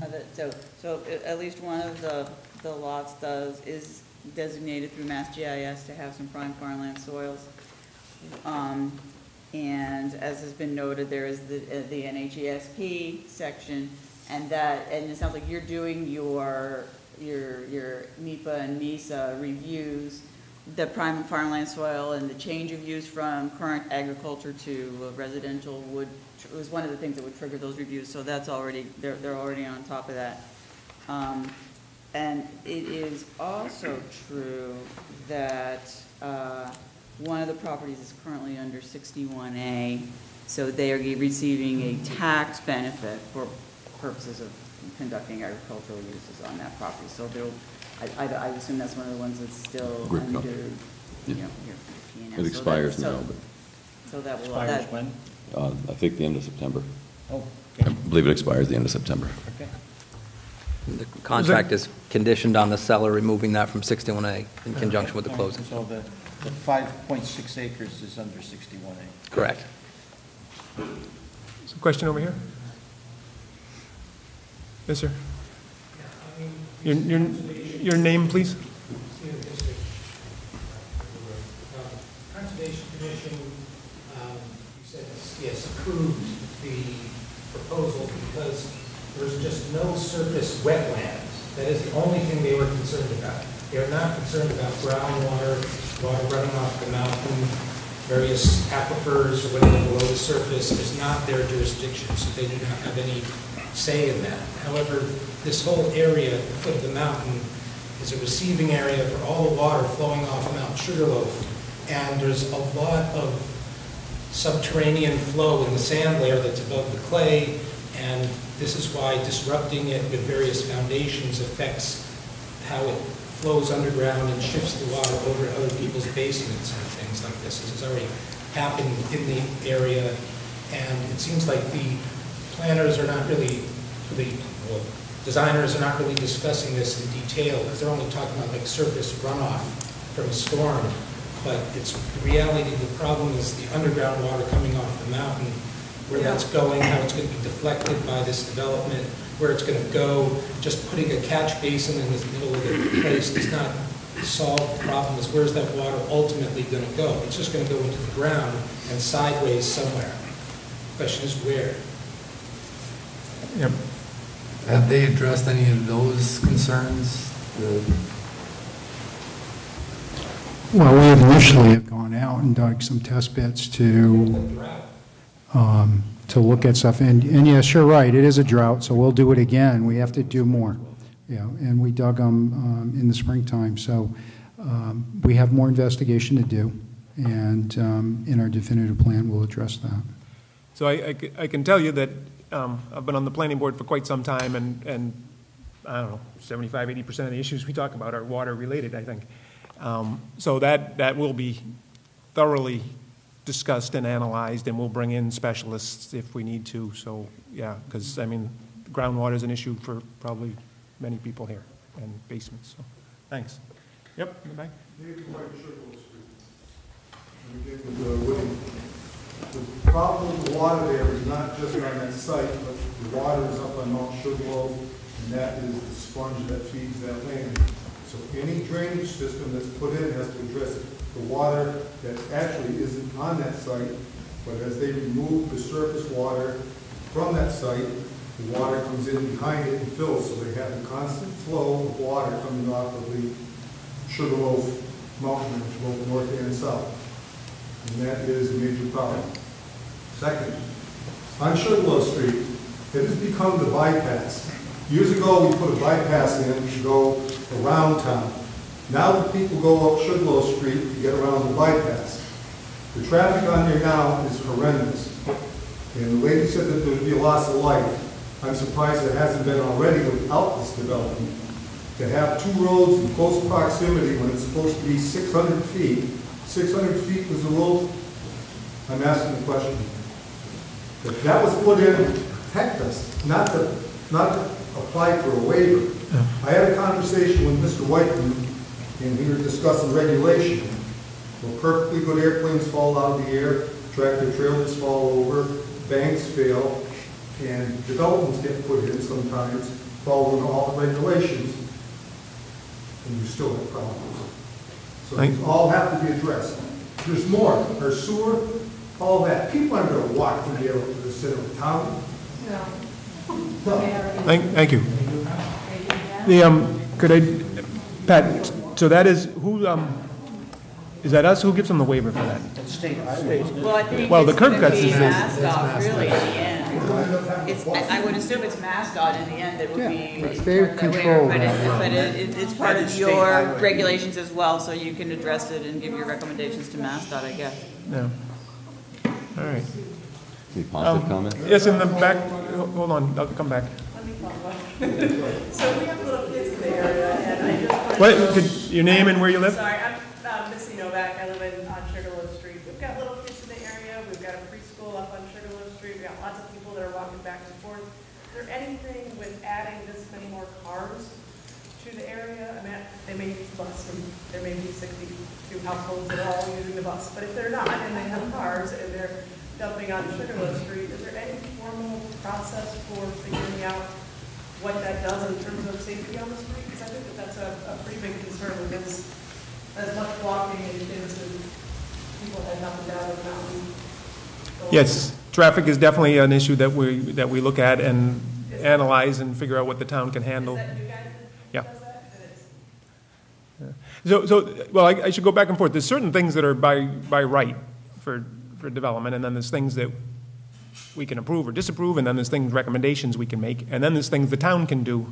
S9: of it. So, so a- at least one of the, the lots does, is designated through Mass GIS to have some prime farmland soils. Um, And as has been noted, there is the, uh, the NHESP section, and that, and it sounds like you're doing your, your, your MEPA and MESA reviews, the prime and farmland soil and the change of use from current agriculture to residential would, was one of the things that would trigger those reviews, so that's already, they're, they're already on top of that. Um, And it is also true that uh, one of the properties is currently under 61A, so they are receiving a tax benefit for purposes of conducting agricultural uses on that property. So they'll, I, I I assume that's one of the ones that's still
S6: Grip
S9: under,
S6: co-
S9: you
S6: Yeah.
S9: know, your P and L.
S6: It expires now, but
S9: So that will,
S5: Expires
S9: that,
S5: when?
S6: uh, I think the end of September.
S5: Oh,
S6: I believe it expires the end of September.
S5: okay.
S7: The contract is conditioned on the seller removing that from 61A in conjunction with the closing.
S5: So the, the 5.6 acres is under 61A.
S7: Correct.
S1: Some question over here? Yes, sir. Your, your, your name, please?
S15: Conservation Commission, um, you said, yes, approved the proposal because there's just no surface wetlands. That is the only thing they were concerned about. They are not concerned about groundwater, water running off the mountain, various aquifers or whatever below the surface is not their jurisdiction, so they do not have any say in that. However, this whole area at the foot of the mountain is a receiving area for all the water flowing off Mount Sugarloaf. And there's a lot of subterranean flow in the sand layer that's above the clay, and this is why disrupting it with various foundations affects how it flows underground and shifts the water over to other people's basements and things like this. This has already happened in the area, and it seems like the planners are not really, the well, designers are not really discussing this in detail, because they're only talking about like surface runoff from a storm. But it's, the reality, the problem is the underground water coming off the mountain, where that's going, how it's going to be deflected by this development, where it's going to go. Just putting a catch basin in the middle of the place does not solve the problem, is where's that water ultimately going to go? It's just going to go into the ground and sideways somewhere. The Question is where?
S1: Yep.
S3: Have they addressed any of those concerns? The-
S11: Well, we initially have gone out and dug some test pits to, um, to look at stuff. And, and yes, you're right, it is a drought, so we'll do it again. We have to do more. Yeah, and we dug them um, in the springtime, so um, we have more investigation to do. And um, in our definitive plan, we'll address that.
S1: So I, I I can tell you that um, I've been on the planning board for quite some time, and, and, I don't know, 75, 80% of the issues we talk about are water-related, I think. Um, So that, that will be thoroughly discussed and analyzed, and we'll bring in specialists if we need to, so, yeah, because, I mean, groundwater is an issue for probably many people here, and basements, so, thanks. Yep, in the back?
S16: The problem with the water there is not just on that site, but the water is up on Mount Sugarloaf, and that is the sponge that feeds that land. So any drainage system that's put in has to address the water that actually isn't on that site, but as they remove the surface water from that site, the water comes in behind it and fills, so they have a constant flow of water coming off of the Sugarloaf Mountain, both north and south. And that is a major problem. Second, on Sugarloaf Street, it has become the bypass. Years ago, we put a bypass in to go around town. Now the people go up Sugarloaf Street to get around the bypass, the traffic on there now is horrendous. And the lady said that there would be a loss of life. I'm surprised it hasn't been already without this development. To have two roads in close proximity when it's supposed to be 600 feet, 600 feet was the road, I'm asking the question. If that was put in to protect us, not to, not to apply for a waiver. I had a conversation with Mr. Whiteman, and we were discussing regulation. Well, perfectly good airplanes fall out of the air, tractor trailers fall over, banks fail, and developments get put in sometimes following all the regulations, and you still have problems. So these all have to be addressed. There's more, our sewer, all that. People aren't gonna walk from here to the center of town.
S1: Thank, thank you. The, um, could I, Pat, so that is, who, um, is that us? Who gives them the waiver for that?
S9: Well, I think
S1: Well, the curb cuts is this-
S9: really in the end. It's, I I would assume it's MassDOT in the end that would be.
S11: it's they
S9: that waiver,
S11: control
S9: but it-
S11: that.
S9: But it, it- it's part of your regulations as well, so you can address it and give your recommendations to MassDOT, I guess.
S1: No. All right.
S6: Any positive
S1: Um,
S6: comment?
S1: Yes, in the back, hold on, I'll come back.
S17: So we have little kids in the area, and I just wanted
S1: What, could, your name and where you live?
S17: Sorry, I'm uh, Missy Novak, I live in, on Sugarloaf Street. We've got little kids in the area, we've got a preschool up on Sugarloaf Street, we've got lots of people that are walking back and forth. Is there anything with adding this many more cars to the area? I mean, they may use the bus, and there may be sixty-two households that are all using the bus, but if they're not, and they have cars, and they're dumping on Sugarloaf Street, is there any formal process for figuring out what that does in terms of safety on the street? Because I think that that's a, a pretty big concern with as much walking and kids and people heading up and down the mountain.
S1: Yes, traffic is definitely an issue that we, that we look at and analyze and figure out what the town can handle.
S17: Is that you guys
S1: Yeah.
S17: that does that? And it's-
S1: So, so, well, I, I should go back and forth. There's certain things that are by, by right for, for development, and then there's things that we can approve or disapprove, and then there's things, recommendations we can make, and then there's things the town can do.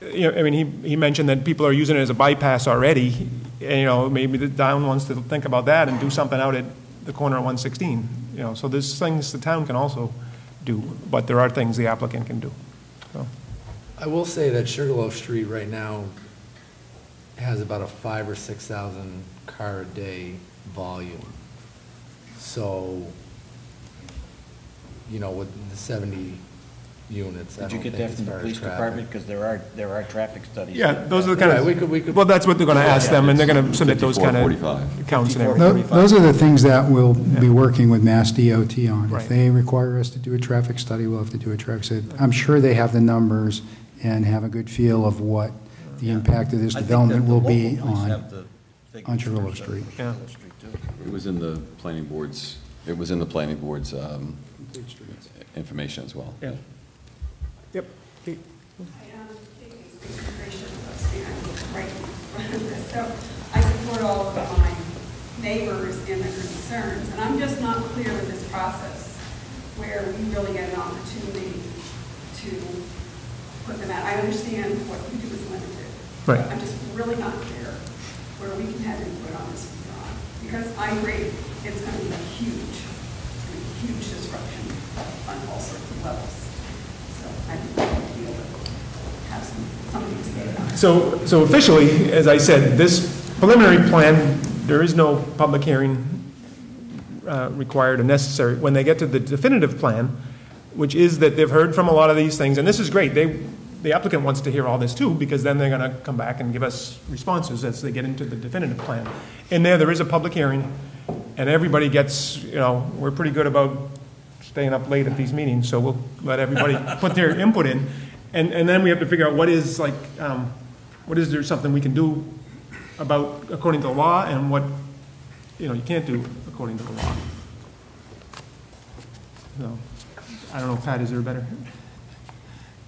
S1: You know, I mean, he, he mentioned that people are using it as a bypass already, and, you know, maybe the town wants to think about that and do something out at the corner of 116, you know, so there's things the town can also do, but there are things the applicant can do, so.
S12: I will say that Sugarloaf Street right now has about a five or six thousand car a day volume. So, you know, with the seventy units, I
S5: Did you
S12: don't
S5: get
S12: think
S5: that
S12: as
S5: from the
S12: far as
S5: police
S12: traffic.
S5: department? Because there are, there are traffic studies.
S1: Yeah, those are the kind
S12: Yeah,
S1: of.
S12: we could- we could-
S1: Well, that's what they're gonna ask them, and they're gonna submit those kind of
S6: 54,
S1: counts and everything.
S4: Tho- Those are the things that we'll be working with Mass DOT on.
S1: Right.
S4: If they require us to do a traffic study, we'll have to do a traffic study. I'm sure they have the numbers and have a good feel of what the impact of this
S5: I think
S4: development
S5: the
S4: will be
S5: local police
S4: on,
S5: have the figures
S4: on
S5: for
S4: Sugarloaf
S5: Sugarloaf
S4: Street.
S1: Yeah.
S5: Street, too.
S6: It was in the planning board's, it was in the planning board's um, information as well.
S1: Yeah. Yep. Kate?
S18: I am taking consideration of standing right in front of this. So I support all of my neighbors and their concerns, and I'm just not clear with this process where we really get an opportunity to put them out. I understand what you do is limited.
S1: Right.
S18: I'm just really not clear where we can have input on this. Because I agree, it's going to be a huge, be huge disruption on all sorts of levels. So I think we feel have some, something to say about it.
S1: So, so officially, as I said, this preliminary plan, there is no public hearing uh, required or necessary. When they get to the definitive plan, which is that they've heard from a lot of these things, and this is great, they, the applicant wants to hear all this too, because then they're gonna come back and give us responses as they get into the definitive plan. And there, there is a public hearing, and everybody gets, you know, we're pretty good about staying up late at these meetings, so we'll let everybody put their input in. And, and then we have to figure out what is like, um, what is there something we can do about, according to the law, and what, you know, you can't do according to the law. So, I don't know, Pat, is there a better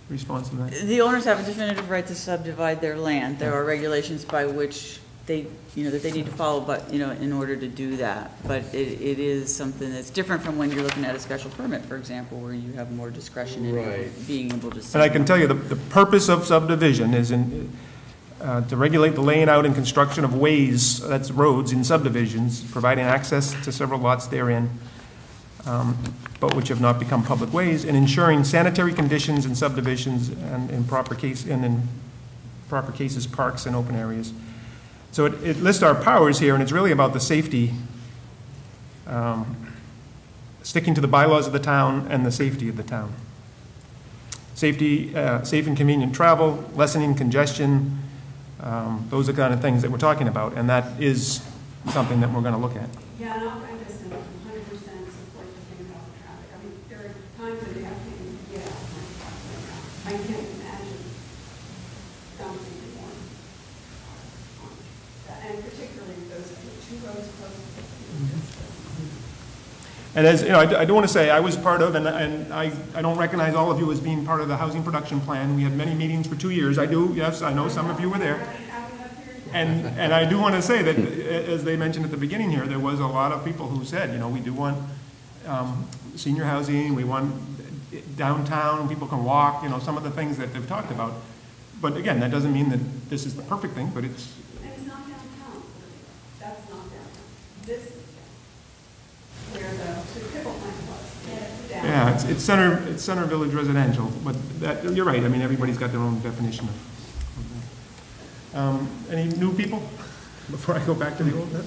S1: response to that?
S9: The owners have a definitive right to subdivide their land. There are regulations by which they, you know, that they need to follow, but, you know, in order to do that. But it, it is something that's different from when you're looking at a special permit, for example, where you have more discretion in
S12: Right.
S9: being able to.
S1: And I can tell you, the, the purpose of subdivision is in, uh, to regulate the laying out and construction of ways, that's roads in subdivisions, providing access to several lots therein, um, but which have not become public ways, and ensuring sanitary conditions in subdivisions and in proper case, and in proper cases, parks and open areas. So it, it lists our powers here, and it's really about the safety, um, sticking to the bylaws of the town and the safety of the town. Safety, uh, safe and convenient travel, lessening congestion, um, those are kind of things that we're talking about, and that is something that we're going to look at.
S18: Yeah, and I'll, I just am hundred percent support the thing about the traffic. I mean, there are times when they have to even get out of my car right now. I can't imagine dumping. And particularly those two roads close to.
S1: And as, you know, I, I do want to say, I was part of, and, and I, I don't recognize all of you as being part of the housing production plan. We had many meetings for two years. I do, yes, I know some of you were there. And, and I do want to say that, as they mentioned at the beginning here, there was a lot of people who said, you know, we do want um, senior housing, we want downtown, people can walk, you know, some of the things that they've talked about. But again, that doesn't mean that this is the perfect thing, but it's,
S18: And it's not downtown. That's not downtown. This is downtown. Where the, the pickle plant was. down.
S1: yeah, it's, it's center, it's center village residential, but that, you're right, I mean, everybody's got their own definition of. of that. Um, Any new people, before I go back to the old?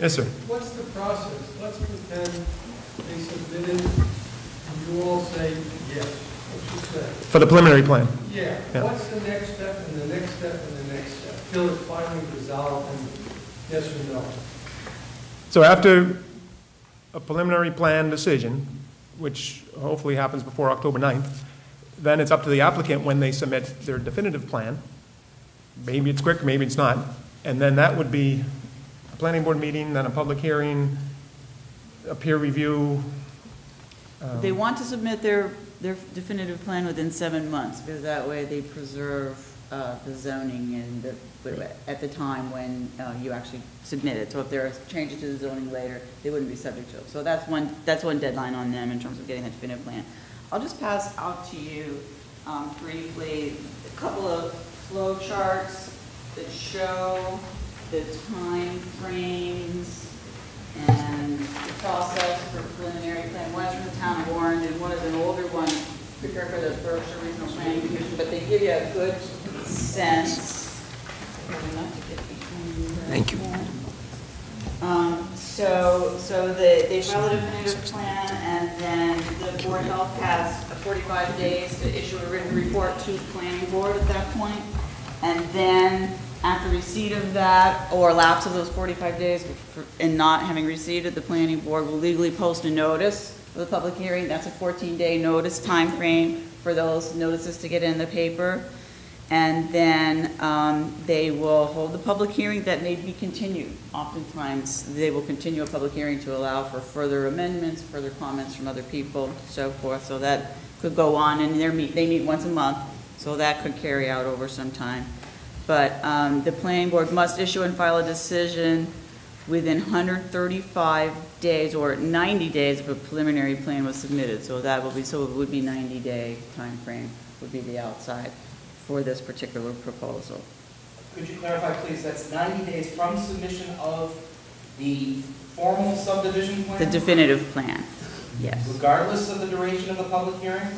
S1: Yes, sir.
S19: What's the process? Let's pretend they submitted, and you all say yes, what you say.
S1: For the preliminary plan.
S19: Yeah,
S1: Yeah.
S19: what's the next step, and the next step, and the next step, till it's finally resolved, and yes or no?
S1: So after a preliminary plan decision, which hopefully happens before October 9th, then it's up to the applicant when they submit their definitive plan. Maybe it's quick, maybe it's not. And then that would be a planning board meeting, then a public hearing, a peer review. Um,
S9: They want to submit their, their definitive plan within seven months, because that way they preserve uh, the zoning and the, at the time when uh, you actually submit it. So if there are changes to the zoning later, they wouldn't be subject to it. So that's one, that's one deadline on them in terms of getting the definitive plan. I'll just pass out to you um, briefly a couple of flow charts that show the time frames and the process for preliminary plan. One is from the town of Orange, and one is an older one prepared for the Berkshire Regional Planning Commission, but they give you a good sense.
S10: Thank you.
S9: Um, So, so the, they file a definitive plan, and then the Board of Health has 45 days to issue a written report to the planning board at that point. And then, after receipt of that, or lapse of those 45 days, and not having received it, the planning board will legally post a notice for the public hearing. That's a 14-day notice time frame for those notices to get in the paper. And then um, they will hold the public hearing that may be continued. Oftentimes, they will continue a public hearing to allow for further amendments, further comments from other people, so forth. So that could go on, and meet, they meet once a month, so that could carry out over some time. But um, the planning board must issue and file a decision within 135 days or 90 days if a preliminary plan was submitted. So that will be, so it would be 90-day time frame would be the outside for this particular proposal.
S20: Could you clarify, please, that's 90 days from submission of the formal subdivision plan?
S9: The definitive plan, yes.
S20: Regardless of the duration of the public hearing?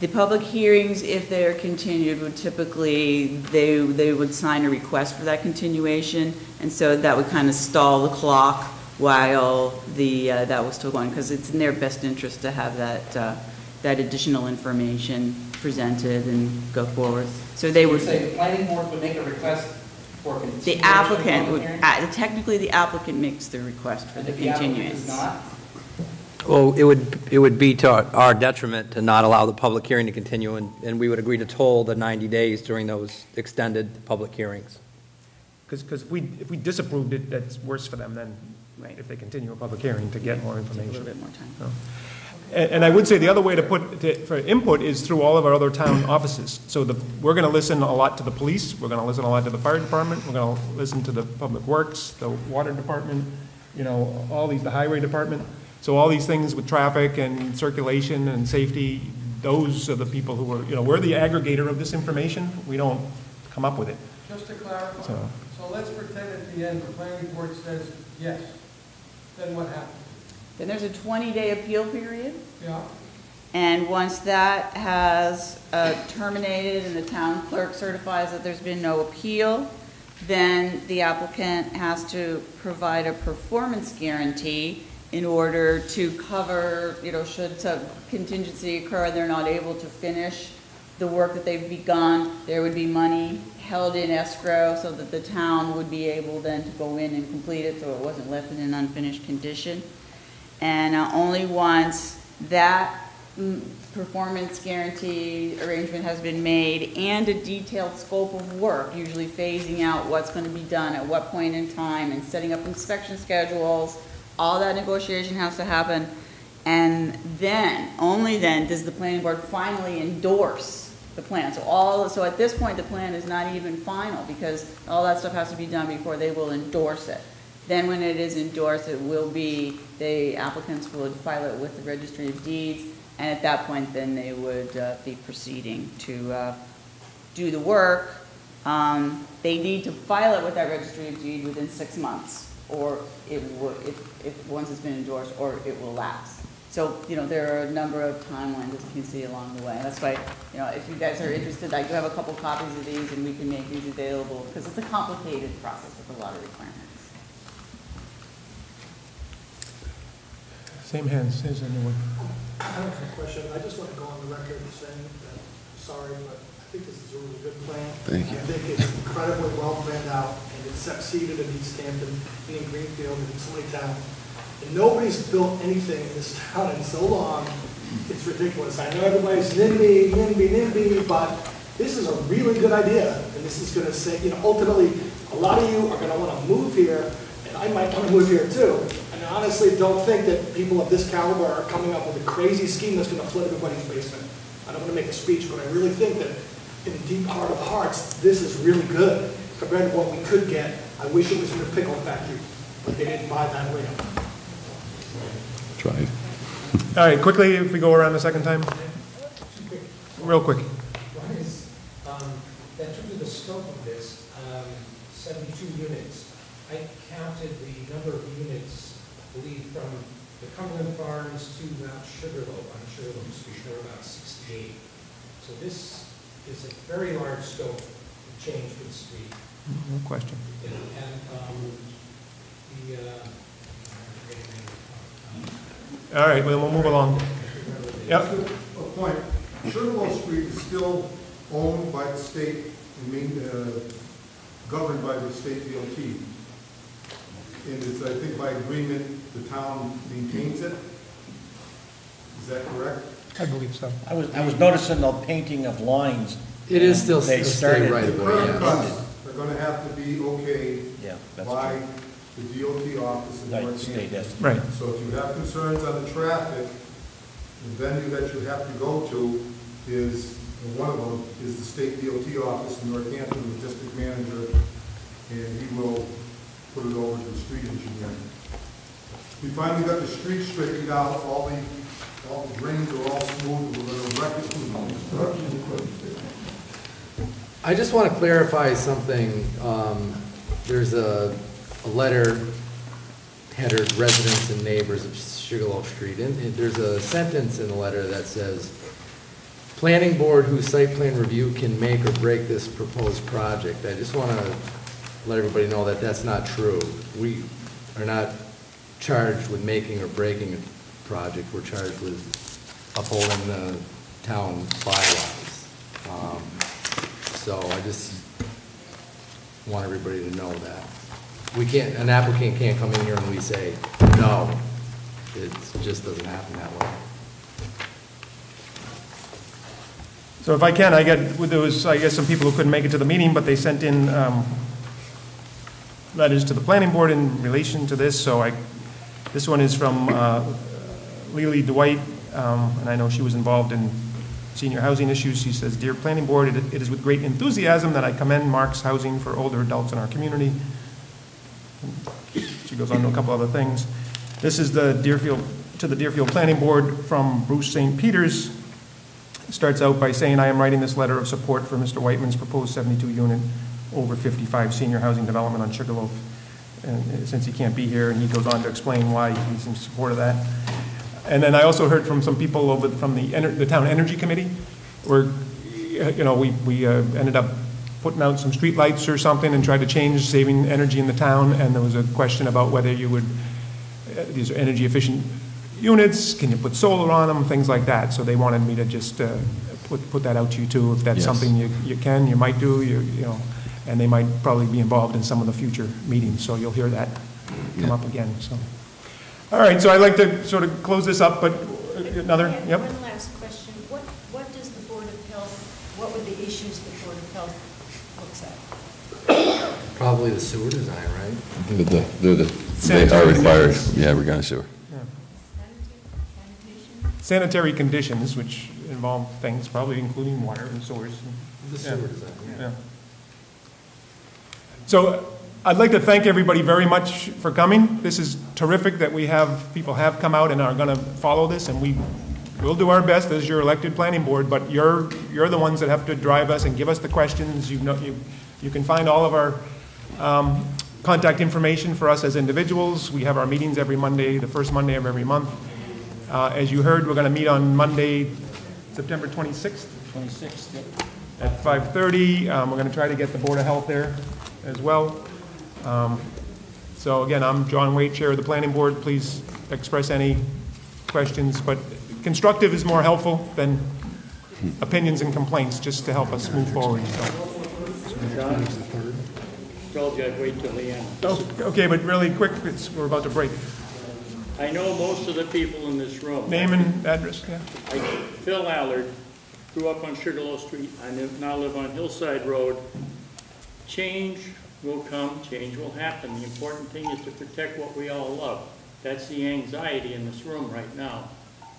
S9: The public hearings, if they are continued, would typically, they, they would sign a request for that continuation, and so that would kind of stall the clock while the, uh, that was still going, because it's in their best interest to have that, uh, that additional information presented and go forward. So they would,
S20: say the planning board would make a request for continuation
S9: the applicant would, uh, technically, the applicant makes the request for
S20: And
S9: the
S20: if the applicant
S9: continuance.
S20: does not?
S10: Well, it would, it would be to our- our detriment to not allow the public hearing to continue, and, and we would agree to toll the 90 days during those extended public hearings.
S1: Because, if we, if we disapproved it, that's worse for them than
S9: Right.
S1: if they continue a public hearing to get more
S9: Take a
S1: information.
S9: little bit more time.
S1: So- And, and I would say the other way to put, to- for input is through all of our other town offices. So the, we're gonna listen a lot to the police, we're gonna listen a lot to the fire department, we're gonna listen to the public works, the water department, you know, all these, the highway department. So all these things with traffic and circulation and safety, those are the people who are, you know, we're the aggregator of this information, we don't come up with it.
S19: Just to clarify,
S1: So-
S19: so let's pretend at the end, the planning board says yes. Then what happens?
S9: Then there's a 20-day appeal period.
S19: Yeah?
S9: And once that has uh, terminated and the town clerk certifies that there's been no appeal, then the applicant has to provide a performance guarantee in order to cover, you know, should some contingency occur, and they're not able to finish the work that they've begun, there would be money held in escrow so that the town would be able then to go in and complete it, so it wasn't left in an unfinished condition. And uh, only once that mm, performance guarantee arrangement has been made and a detailed scope of work, usually phasing out what's going to be done at what point in time and setting up inspection schedules, all that negotiation has to happen. And then, only then, does the planning board finally endorse the plan. So all, so at this point, the plan is not even final because all that stuff has to be done before they will endorse it. Then when it is endorsed, it will be, the applicants would file it with the registry of deeds, and at that point, then they would uh, be proceeding to uh, do the work. Um, They need to file it with that registry of deed within six months, or it will, if, if, once it's been endorsed, or it will lapse. So, you know, there are a number of timelines, as you can see along the way. That's why, you know, if you guys are interested, I do have a couple copies of these, and we can make these available, because it's a complicated process with a lot of requirements.
S1: Same hands, there's anyone? new one.
S21: I have a question. I just want to go on the record saying that, sorry, but I think this is a really good plan.
S6: Thank you.
S21: I think it's incredibly well planned out, and it's succeeded in Easthampton, and in Greenfield, and in so towns. And nobody's built anything in this town in so long It's ridiculous. I know everybody's NIMBY, NIMBY, NIMBY, but this is a really good idea. And this is going to say, you know, ultimately, a lot of you are going to want to move here, and I might want to move here too. And I honestly don't think that people of this caliber are coming up with a crazy scheme that's going to flood everybody's basement. I don't want to make a speech, but I really think that in the deep heart of hearts, this is really good compared to what we could get. I wish it was in the pickle factory, but they didn't buy that way.
S6: Tried.
S1: All right, quickly, if we go around the second time, real quick.
S15: One is, um, that in terms of the scope of this, um, 72 units, I counted the number of units, I believe, from the Cumberland Farms to Mount Sugarloaf, on Sugarloaf Street, there were about 68. So this is a very large scope of change for the street.
S1: No question.
S15: And um, the, uh,
S1: All right, well, we'll move along. Yep.
S16: A point, Sugarloaf Street is still owned by the state, and main- uh, governed by the state DOT. And it's, I think by agreement, the town maintains it. Is that correct?
S2: I believe so.
S5: I was, I was noticing the painting of lines.
S3: It is still
S5: They
S3: a state
S5: started-
S3: right of way,
S16: Curb
S3: yes.
S16: cuts are gonna have to be okayed
S5: Yeah, that's
S16: by
S5: true.
S16: the DOT office in
S5: Right,
S16: North
S5: state
S16: Hampton.
S5: estimate.
S1: Right.
S16: So if you have concerns on the traffic, the venue that you have to go to is, one of them is the state DOT office in Northampton, the district manager, and he will put it over to the street engineer. We finally got the street straightened out, all the, all the drains are all smooth, we're gonna wreck it with construction equipment.
S3: I just want to clarify something. Um, There's a, a letter headed residents and neighbors of Sugarloaf Street. And there's a sentence in the letter that says, "Planning board whose site plan review can make or break this proposed project." I just want to let everybody know that that's not true. We are not charged with making or breaking a project. We're charged with upholding the town bylaws. So I just want everybody to know that. We can't, an applicant can't come in here and we say, no. It just doesn't happen that way.
S1: So if I can, I get, there was, I guess, some people who couldn't make it to the meeting, but they sent in um, letters to the planning board in relation to this, so I, this one is from uh, Lily Dwight, um, and I know she was involved in senior housing issues. She says, "Dear Planning Board, it it is with great enthusiasm that I commend Mark's Housing for older adults in our community." She goes on to a couple other things. This is the Deerfield, to the Deerfield Planning Board from Bruce St. Peters, starts out by saying, "I am writing this letter of support for Mr. Whitman's proposed 72-unit over 55 senior housing development on Sugarloaf." And since he can't be here, and he goes on to explain why he's in support of that. And then I also heard from some people over, from the, ener- the Town Energy Committee, where, you know, we, we uh, ended up putting out some streetlights or something and tried to change saving energy in the town, and there was a question about whether you would, uh, these are energy efficient units, can you put solar on them, things like that. So they wanted me to just uh, put, put that out to you too, if that's
S6: Yes.
S1: something you, you can, you might do, you, you know, and they might probably be involved in some of the future meetings, so you'll hear that come up again, so. All right, so I'd like to sort of close this up, but uh, another,
S14: And
S1: yep.
S14: One last question. What, what does the Board of Health, what were the issues the Board of Health looks at?
S3: Probably the sewer design, right?
S6: They're the, they're the, they are required, yeah, we're gonna sewer.
S1: Sanitary conditions, which involve things, probably including water and sewers.
S3: The
S1: Yeah.
S3: sewer design, yeah.
S1: So I'd like to thank everybody very much for coming. This is terrific that we have, people have come out and are going to follow this, and we will do our best as your elected planning board, but you're, you're the ones that have to drive us and give us the questions. You know, you, you can find all of our um, contact information for us as individuals. We have our meetings every Monday, the first Monday of every month. Uh, As you heard, we're going to meet on Monday, September 26th.
S5: 26th, yep.
S1: at 5:30. Um, We're going to try to get the Board of Health there as well. Um, So again, I'm John Waite, Chair of the Planning Board. Please express any questions, but constructive is more helpful than opinions and complaints, just to help us move forward.
S22: John, told you I'd wait till the end.
S1: So- Okay, but really quick, it's, we're about to break.
S23: I know most of the people in this room.
S1: Name and address, yeah.
S23: I- Phil Allard, grew up on Sugarloaf Street, I now live on Hillside Road. Change will come, change will happen. The important thing is to protect what we all love. That's the anxiety in this room right now.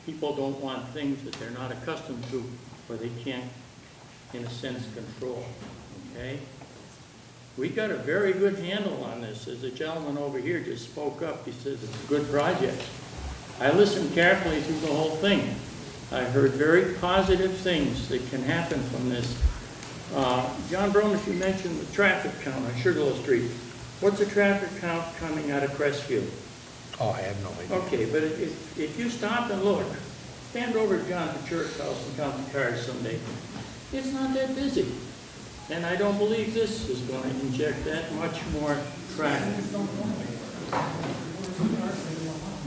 S23: People don't want things that they're not accustomed to, or they can't, in a sense, control, okay? We got a very good handle on this, as the gentleman over here just spoke up, he says it's a good project. I listened carefully through the whole thing. I heard very positive things that can happen from this. Uh, John Bromus, you mentioned the traffic count on Sugarloaf Street. What's the traffic count coming out of Crestview?
S2: Oh, I have no idea.
S23: Okay, but if, if- if you stop and look, stand over at John Church house and count the cars someday, it's not that busy. And I don't believe this is going to inject that much more traffic.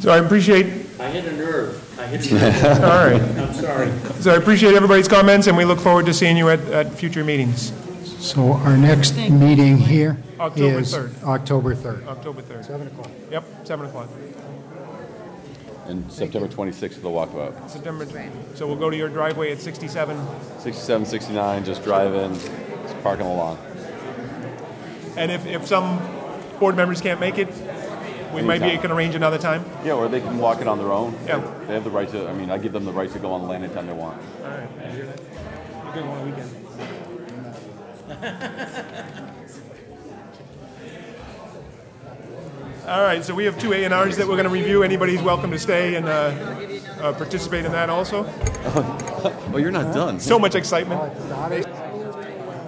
S1: So I appreciate,
S23: I hit a nerve. I hit a nerve.
S1: all right.
S23: I'm sorry.
S1: So I appreciate everybody's comments, and we look forward to seeing you at, at future meetings.
S11: So our next meeting here
S1: October
S11: is
S1: 3rd.
S11: October 3rd.
S1: October 3rd. 7 o'clock. Yep, 7 o'clock.
S6: And September 26th for the walkabout.
S1: September, so we'll go to your driveway at 67,
S6: 67, 69, just drive in, just park on the lawn.
S1: and if, if some board members can't make it, we might be,
S6: Anytime.
S1: can arrange another time.
S6: Yeah, or they can walk it on their own.
S1: Yeah.
S6: They have the right to, I mean, I give them the right to go on the land anytime they want.
S1: All right, good one weekend. All right, so we have two A and Rs that we're going to review. Anybody's welcome to stay and uh, uh, participate in that also.
S6: Well, you're not done.
S1: So much excitement.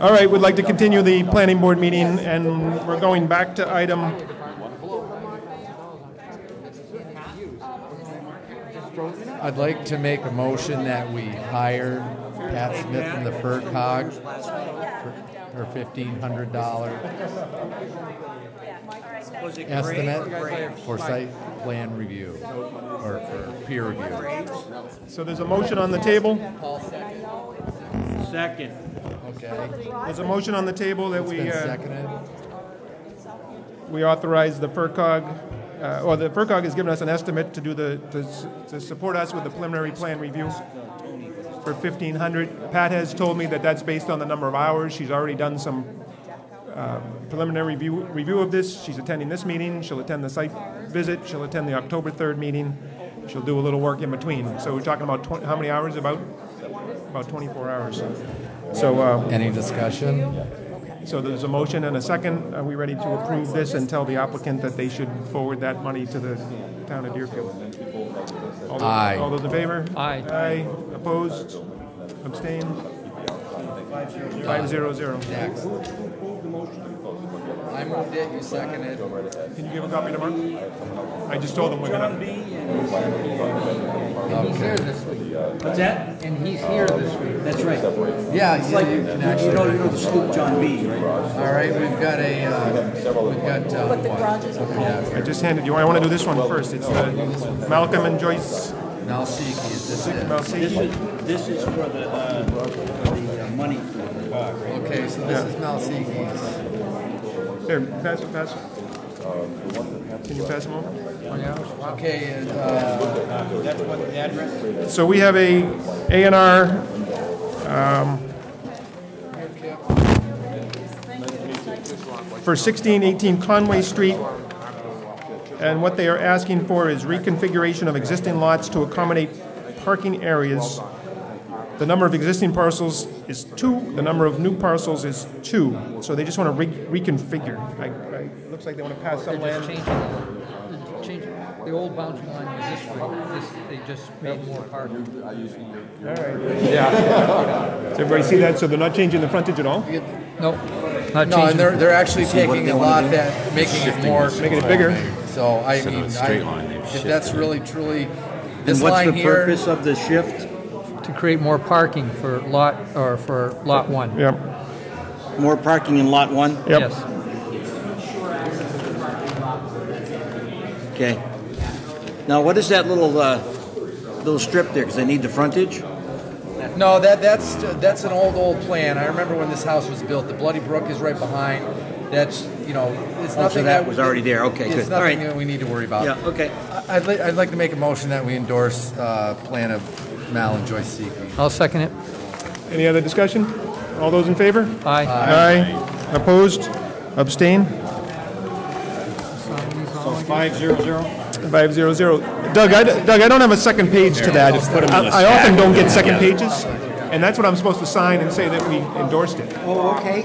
S1: All right, we'd like to continue the planning board meeting, and we're going back to item,
S12: I'd like to make a motion that we hire Pat Smith from the FRCOG for fifteen hundred dollar estimate for site plan review, or for peer review.
S1: so there's a motion on the table.
S23: Second.
S12: Okay.
S1: There's a motion on the table that
S12: It's
S1: we,
S12: been
S1: uh,
S12: seconded.
S1: we authorize the FRCOG, uh, or the FRCOG has given us an estimate to do the, to to support us with the preliminary plan review for 1,500. Pat has told me that that's based on the number of hours. She's already done some uh, preliminary review, review of this. She's attending this meeting. She'll attend the site visit. She'll attend the October 3rd meeting. She'll do a little work in between. So we're talking about 20, how many hours? About, about 24 hours. So, uh,
S12: Any discussion?
S1: So there's a motion and a second. Are we ready to approve this and tell the applicant that they should forward that money to the town of Deerfield? All those-
S12: Aye.
S1: All those in favor?
S2: Aye.
S1: Aye. Opposed? Abstained? Five zero zero.
S12: Next. I moved it, you seconded.
S1: Can you give a copy to Mark? I just told them we're gonna.
S12: Okay.
S5: What's that?
S2: And he's here this week.
S5: That's right.
S12: Yeah,
S5: It's like,
S12: you
S5: you know, you know the scoop John B, right?
S12: All right, we've got a, uh, we've got, uh, what? Yeah,
S1: I just handed you, I want to do this one first. It's the Malcolm and Joyce
S12: Malsiki, is this it?
S5: This
S1: Malseki.
S5: is, this is for the, uh, the uh, money for the dog, right?
S12: Okay, so this is Malsiki's.
S1: Pass it, pass it. Can you pass them over?
S12: Okay, and, uh,
S5: That's what the address?
S1: So we have a A and R, um, for 1618 Conway Street. And what they are asking for is reconfiguration of existing lots to accommodate parking areas. The number of existing parcels is two, the number of new parcels is two. So they just want to re- reconfigure. I, I, looks like they want to pass some land.
S2: changing, changing, the old boundary line was this way, this, they just made more parking.
S1: All right. Yeah. Does everybody see that? So they're not changing the frontage at all?
S2: Nope, not
S12: no, and they're, they're actually taking a lot that, making it more.
S1: Making it bigger.
S12: So, I
S6: Instead
S12: mean,
S6: a straight line,
S12: if
S6: shifted
S12: that's really truly,
S5: And what's
S12: line
S5: the
S12: here.
S5: purpose of the shift?
S2: To create more parking for lot, or for lot one.
S1: Yep.
S5: More parking in lot one?
S1: Yep.
S2: Yes.
S5: Okay. Now, what is that little, uh, little strip there? Because they need the frontage?
S12: No, that, that's, that's an old, old plan. I remember when this house was built, the Bloody Brook is right behind. That's, you know, it's
S5: Oh, so
S12: nothing
S5: that
S12: that.
S5: was already there. Okay,
S12: It's
S5: good. All right.
S12: nothing that we need to worry about.
S5: Yeah, okay.
S12: I- I'd like, I'd like to make a motion that we endorse, uh, plan of Mal and Joyce Seeking.
S2: I'll second it.
S1: Any other discussion? All those in favor?
S2: Aye.
S1: Aye. Opposed? Abstain?
S5: So five zero zero?
S1: Five zero zero. Doug, I, Doug, I don't have a second page to that. I I often don't get second pages, and that's what I'm supposed to sign and say that we endorsed it.
S20: Oh, okay.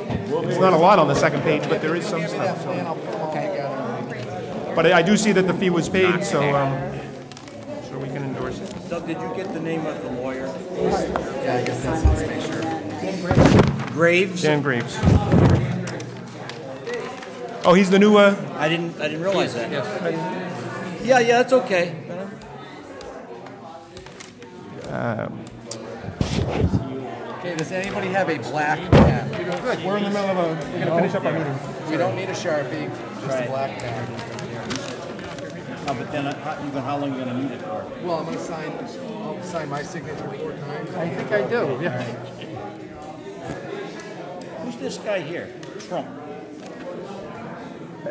S1: It's not a lot on the second page, but there is some stuff, so. But I I do see that the fee was paid, so, um, so we can endorse it.
S5: Doug, did you get the name of the lawyer?
S12: Yeah, I guess that's, let's make sure.
S5: Graves?
S1: Dan Graves. Oh, he's the new, uh,
S5: I didn't, I didn't realize that. Yeah, yeah, it's okay.
S1: um,
S12: Okay, does anybody have a black pen?
S1: Good, we're in the middle of a, we're gonna finish up our meeting.
S12: We don't need a Sharpie, just a black pen.
S5: No, but then, uh, how, you gonna- how long you gonna need it for?
S12: Well, I'm gonna sign, I'll sign my signature four times.
S2: I think I do, yeah.
S5: Who's this guy here? Trump.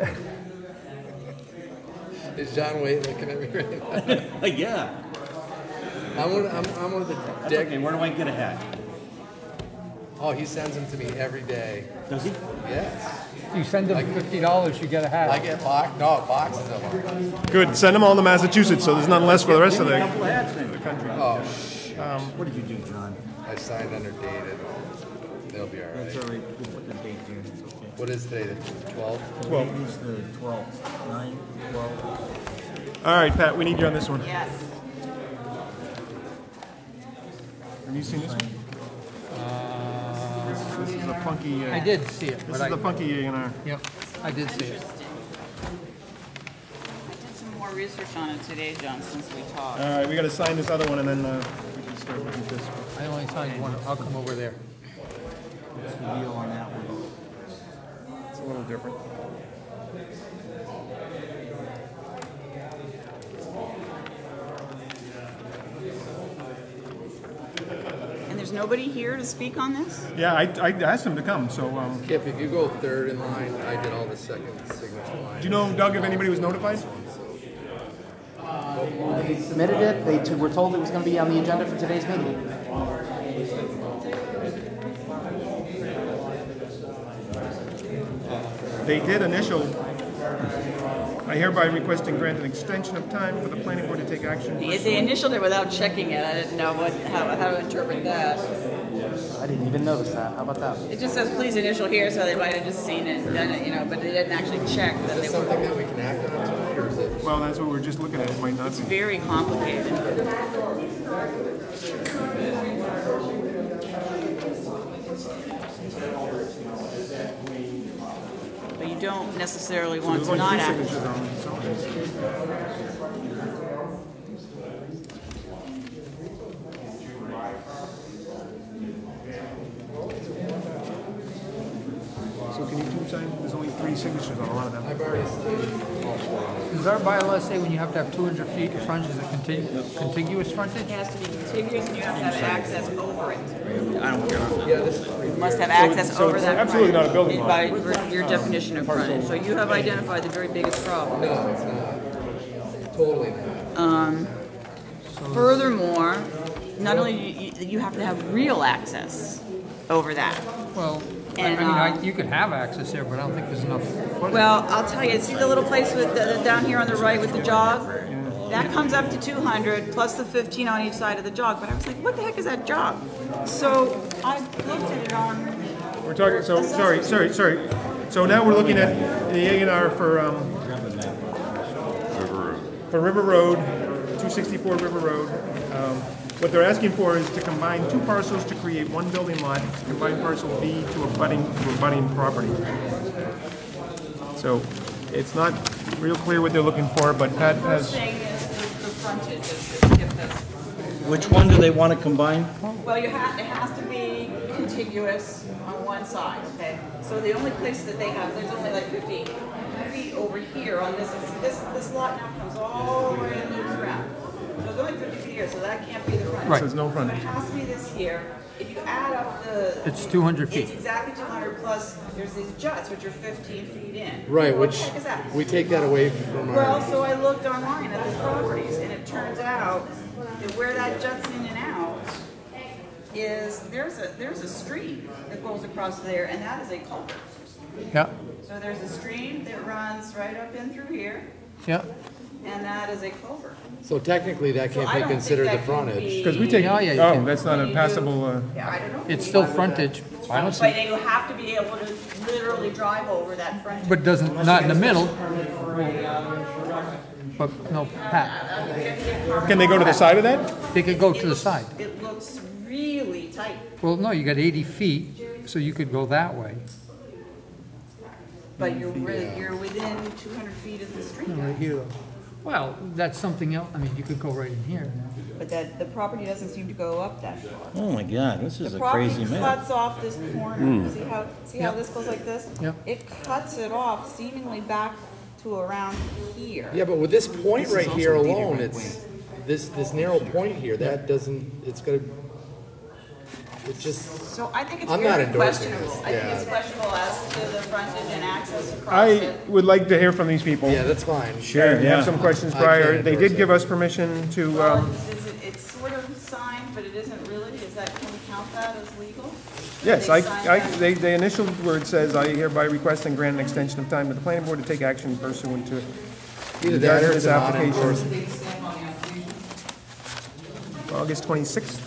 S12: Is John Wade looking at me right now?
S5: Yeah.
S12: I'm one, I'm, I'm one of the
S5: That's
S12: deck.
S5: okay, where do I get a hat?
S12: Oh, he sends them to me every day.
S5: Does he?
S12: Yes.
S2: You send them fifty dollars, you get a hat.
S12: I get box, no, boxes of them.
S1: Good, send them all to Massachusetts, so there's nothing less for the rest of
S5: Give
S1: the.
S5: couple hats then.
S12: Oh, sh-
S1: Um,
S5: What did you do, John?
S12: I signed under dated. They'll be all
S5: That's
S12: right.
S5: all right, we'll put the date there, it's okay.
S12: What is today, the twelfth?
S1: Well-
S5: It is the twelfth, nine, twelve.
S1: All right, Pat, we need you on this one.
S9: Yes.
S1: Have you seen this one? This is a funky. uh,
S2: I did see it,
S1: This is
S2: I.
S1: the funky A and R.
S2: Yep, I did see it.
S9: I did some more research on it today, John, since we talked.
S1: All right, we gotta sign this other one, and then, uh, we can start looking at this.
S2: I only signed one, I'll come over there.
S5: What's the deal on that one?
S1: It's a little different.
S9: Nobody here to speak on this?
S1: Yeah, I, I asked him to come, so, um,
S12: Kip, if you go third in line, I did all the second signature line.
S1: do you know, Doug, if anybody was notified?
S20: They submitted it, they t- were told it was gonna be on the agenda for today's meeting.
S1: They did initial, I hereby request and grant an extension of time for the planning board to take action.
S9: They they initialed it without checking it. I didn't know what, how, how to interpret that.
S20: I didn't even notice that. How about that?
S9: It just says, please initial here, so they might have just seen it and done it, you know, but they didn't actually check that they
S12: Something
S9: were.
S12: that we can act on tonight, or is it?
S1: Well, that's what we're just looking at, it might not
S9: It's
S1: be.
S9: very complicated. You don't necessarily want
S1: There's
S9: to
S1: only
S9: not act.
S1: signatures on some of these. So can you two sign, there's only three signatures on a lot of them.
S12: I've already signed all four.
S2: Does our bylaw say when you have to have two hundred feet of frontage, is it contigu- contiguous frontage?
S9: It has to be contiguous and you have to have access over it.
S5: I don't care.
S12: Yeah, this is pretty.
S9: You must have access
S1: so
S9: over
S1: it's
S9: that.
S1: absolutely not a building lot.
S9: By your definition of frontage. So you have identified the very biggest problem.
S12: No, it's not. Totally not.
S9: Um, Furthermore, not only you, you- you have to have real access over that.
S2: Well, I I
S9: And,
S2: mean, I-
S9: um,
S2: you could have access there, but I don't think there's enough footage.
S9: Well, I'll tell you, see the little place with, the- down here on the right with the jog? That comes up to 200 plus the 15 on each side of the jog, but I was like, what the heck is that jog? So I looked at it on,
S1: We're talking, so, sorry, sorry, sorry. So now we're looking at the A and R for, um, for River Road, 264 River Road. Um, What they're asking for is to combine two parcels to create one building lot, combine parcel B to a budding, to a budding property. So it's not real clear what they're looking for, but Pat has,
S9: saying is the the frontage, is to skip this.
S5: Which one do they want to combine?
S9: Well, you have, it has to be contiguous on one side, okay? So the only place that they have, there's only like 50 feet over here on this, this, this lot now comes all the way and loops around. So there's only 50 feet here, so that can't be the front.
S1: Right. Says no
S9: So
S1: frontage.
S9: it has to be this here, if you add up the.
S2: It's 200 feet.
S9: It's exactly 200 plus, there's these juts, which are 15 feet in.
S3: Right,
S9: What
S3: which,
S9: heck is that?
S3: we take that away from
S9: Well,
S3: our,
S9: so I looked online at the properties, and it turns out that where that juts in and out is, there's a, there's a stream that goes across there, and that is a culvert.
S2: Yeah,
S9: So there's a stream that runs right up in through here,
S2: yeah.
S9: and that is a culvert.
S3: So technically that
S9: So
S3: can't
S9: I
S3: be
S9: don't think
S3: considered the
S9: that can
S3: frontage.
S1: Because we take,
S2: Yeah, yeah, you
S1: oh,
S2: can-
S1: that's not a passable, uh,
S9: Yeah, I don't know.
S2: It's still frontage. I don't
S9: But
S2: see,
S9: you have to be able to literally drive over that frontage.
S2: but doesn't, not in the middle. But, no, Pat,
S1: can they go to the side of that?
S2: they could go to the side.
S9: It looks really tight,
S2: Well, no, you got 80 feet, so you could go that way.
S9: but you're, really- you're within 200 feet of the street.
S2: No, Right here, though. Well, that's something else, I mean, you could go right in here.
S9: But that, the property doesn't seem to go up that far.
S5: Oh, my God, this is
S9: The
S5: a
S9: property
S5: crazy map.
S9: cuts off this corner. Hmm. See how, see how this goes like this?
S2: Yep.
S9: It cuts it off seemingly back to around here.
S3: Yeah, but with this point right here alone, it's, this, this narrow point here, that doesn't, it's gonna, it's just,
S9: So I think it's
S3: I'm not
S9: very
S3: endorsing
S9: questionable.
S3: this,
S9: I think
S3: yeah.
S9: it's questionable as to the frontage and access across
S1: I
S9: it.
S1: would like to hear from these people.
S3: yeah, that's fine.
S1: Sure, Have some questions
S3: I
S1: prior.
S3: can't
S1: They
S3: endorse
S1: did
S3: it.
S1: give us permission to,
S9: Well,
S1: um,
S9: it's, is it- it's sort of signed, but it isn't really. Is that, can we count that as legal?
S1: yes,
S9: They
S1: I,
S9: signed
S1: I,
S9: that?
S1: they, the initial word says, I hereby request and grant an extension of time to the planning board to take action pursuant to
S3: Either that or
S1: this
S3: it's
S1: application.
S3: unendorsed.
S1: August twenty-sixth.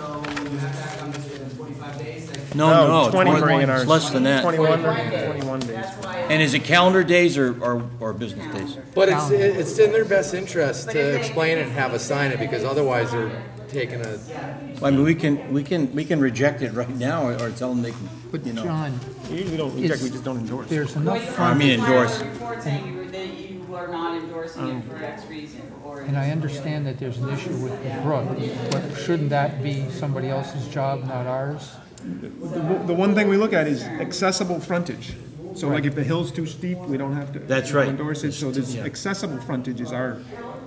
S20: So you have to act on this within 45 days? like-
S5: No, no, it's
S1: Twenty
S5: more-
S1: for A
S5: it's less than that.
S1: Twenty-one twenty-one days.
S5: And is it calendar days or, or, or business days?
S3: But it's, it's in their best interest to explain it and have us sign it, because otherwise they're taking a,
S5: I mean, we can, we can, we can reject it right now or or tell them they can,
S2: But
S5: you know.
S2: John,
S1: We don't reject, we just don't endorse.
S2: there's enough
S5: I mean,
S2: frontage,
S9: filed a
S5: endorse.
S9: report saying you were, that you are not endorsing it um, for X reason or.
S2: and I understand that there's an issue with the brook, but shouldn't that be somebody else's job, not ours?
S1: The the one thing we look at is accessible frontage. So like if the hill's too steep, we don't have to.
S5: That's right.
S1: Endorse it, so this
S5: Yeah.
S1: accessible frontage is our,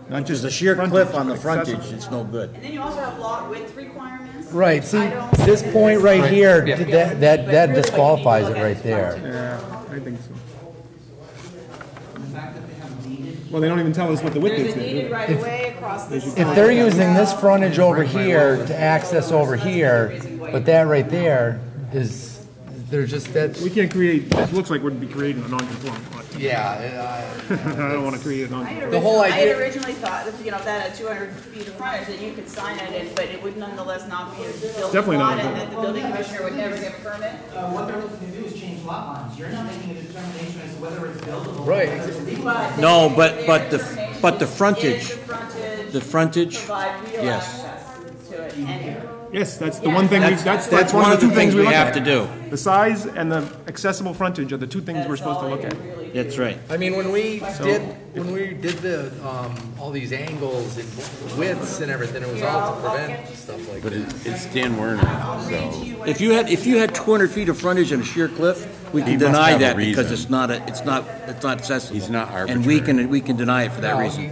S1: not just.
S5: there's a sheer
S1: frontage,
S5: cliff on the
S1: but
S5: frontage, it's no good.
S9: And then you also have lot width requirements.
S3: right, see,
S9: I don't
S3: this point
S9: this-
S3: right here,
S2: Yeah.
S3: that, that, that disqualifies it right
S9: to look at
S3: there.
S9: is frontage.
S1: Yeah, I think so.
S20: The fact that they have deeded
S1: Well, they don't even tell us what the width
S9: There's
S1: is
S9: a
S1: there. do
S9: deeded
S1: they?
S9: right of way across this side.
S3: If they're using this frontage over here to access over here, but that right there is, they're just, that's,
S1: We can't create, it looks like we'd be creating a non-conforming lot.
S3: Yeah,
S1: I don't want to create a
S9: I had
S1: non.
S3: The whole
S9: originally- I had originally thought that, you know, that at 200 feet of frontage, that you could sign it, and- but it would nonetheless not be a building
S1: Definitely not
S9: lot, and that the building commissioner would never give a permit.
S20: Uh, what they're looking to do is change lot lines. You're not making a determination as to whether it's buildable.
S3: Right.
S20: whether it's legal.
S9: But
S5: No,
S9: their-
S5: but-
S9: their
S5: but the-
S9: determination
S5: but the
S9: is
S5: frontage-
S9: the frontage
S5: The frontage,
S9: provide real
S5: yes.
S9: access to it, and
S1: Yes, that's the one thing, we-
S9: That's-
S1: that's,
S5: that's
S1: that's one of the two things we
S5: we
S1: look
S5: have
S1: at.
S5: to do.
S1: The size and the accessible frontage are the two things we're supposed to look at.
S9: really.
S5: That's right.
S3: I mean, when we did, when we did the, um, all these angles and widths and everything, it was all to prevent stuff like
S6: But
S3: that.
S6: it- it's Dan Werner, so.
S5: If you had, if you had 200 feet of frontage and a sheer cliff, we
S6: He
S5: can
S6: must
S5: deny
S6: have a
S5: that because
S6: reason.
S5: it's not, a it's not, it's not accessible.
S6: He's not
S5: And we
S6: arbitrary.
S5: can, we can deny it for that
S3: No,
S5: reason.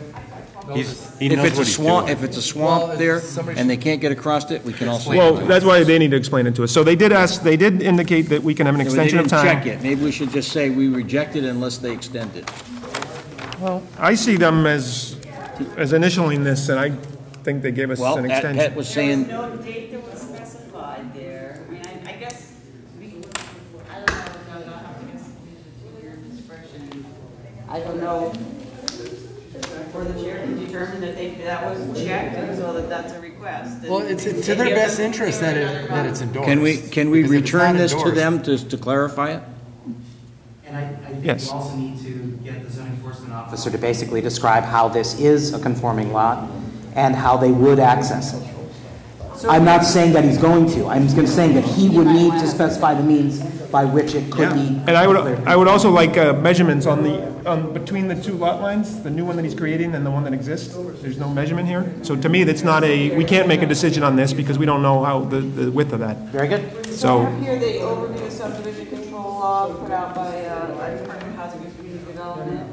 S6: He's, he
S5: If
S6: knows
S5: it's a
S6: what he's
S5: swamp,
S6: doing.
S5: if it's a
S3: Well,
S5: swamp
S3: if
S5: there
S3: somebody
S5: and they can't get across it, we can also.
S1: Well, that's why they need to explain it to us. So they did ask, they did indicate that we can have an
S5: Yeah,
S1: extension of
S5: They didn't check
S1: time.
S5: it. Maybe we should just say we reject it unless they extend it.
S1: Well, I see them as, as initialing this, and I think they gave us
S5: Well,
S1: an
S5: Pat Pat
S1: extension.
S5: was
S9: There was
S5: saying,
S9: no date that was specified there. I mean, I, I guess, we, I don't know, I don't have to guess your discretion. I don't know, or the chair can determine that they, that was checked, and so that that's a request. and
S3: Well, it's
S9: they-
S3: to
S9: they
S3: their
S9: give
S3: best
S9: them-
S3: interest that it, that it's endorsed.
S5: can we, can we
S3: Because if it's
S5: return this to
S3: endorsed-
S5: them to, to clarify it?
S20: And I, I think
S1: Yes.
S20: you also need to get the zoning enforcement officer to basically describe how this is a conforming lot and how they would access it. I'm not saying that he's going to, I'm just saying that he would need to specify the means by which it could
S1: Yeah,
S20: be.
S1: and I would, I would also like uh, measurements on the, on, between the two lot lines, the new one that he's creating and the one that exists. There's no measurement here. So to me, that's not a, we can't make a decision on this because we don't know how, the, the width of that.
S20: Very good.
S1: So,
S9: I have here the overview subdivision control law put out by, uh, Department of Housing and Community Development.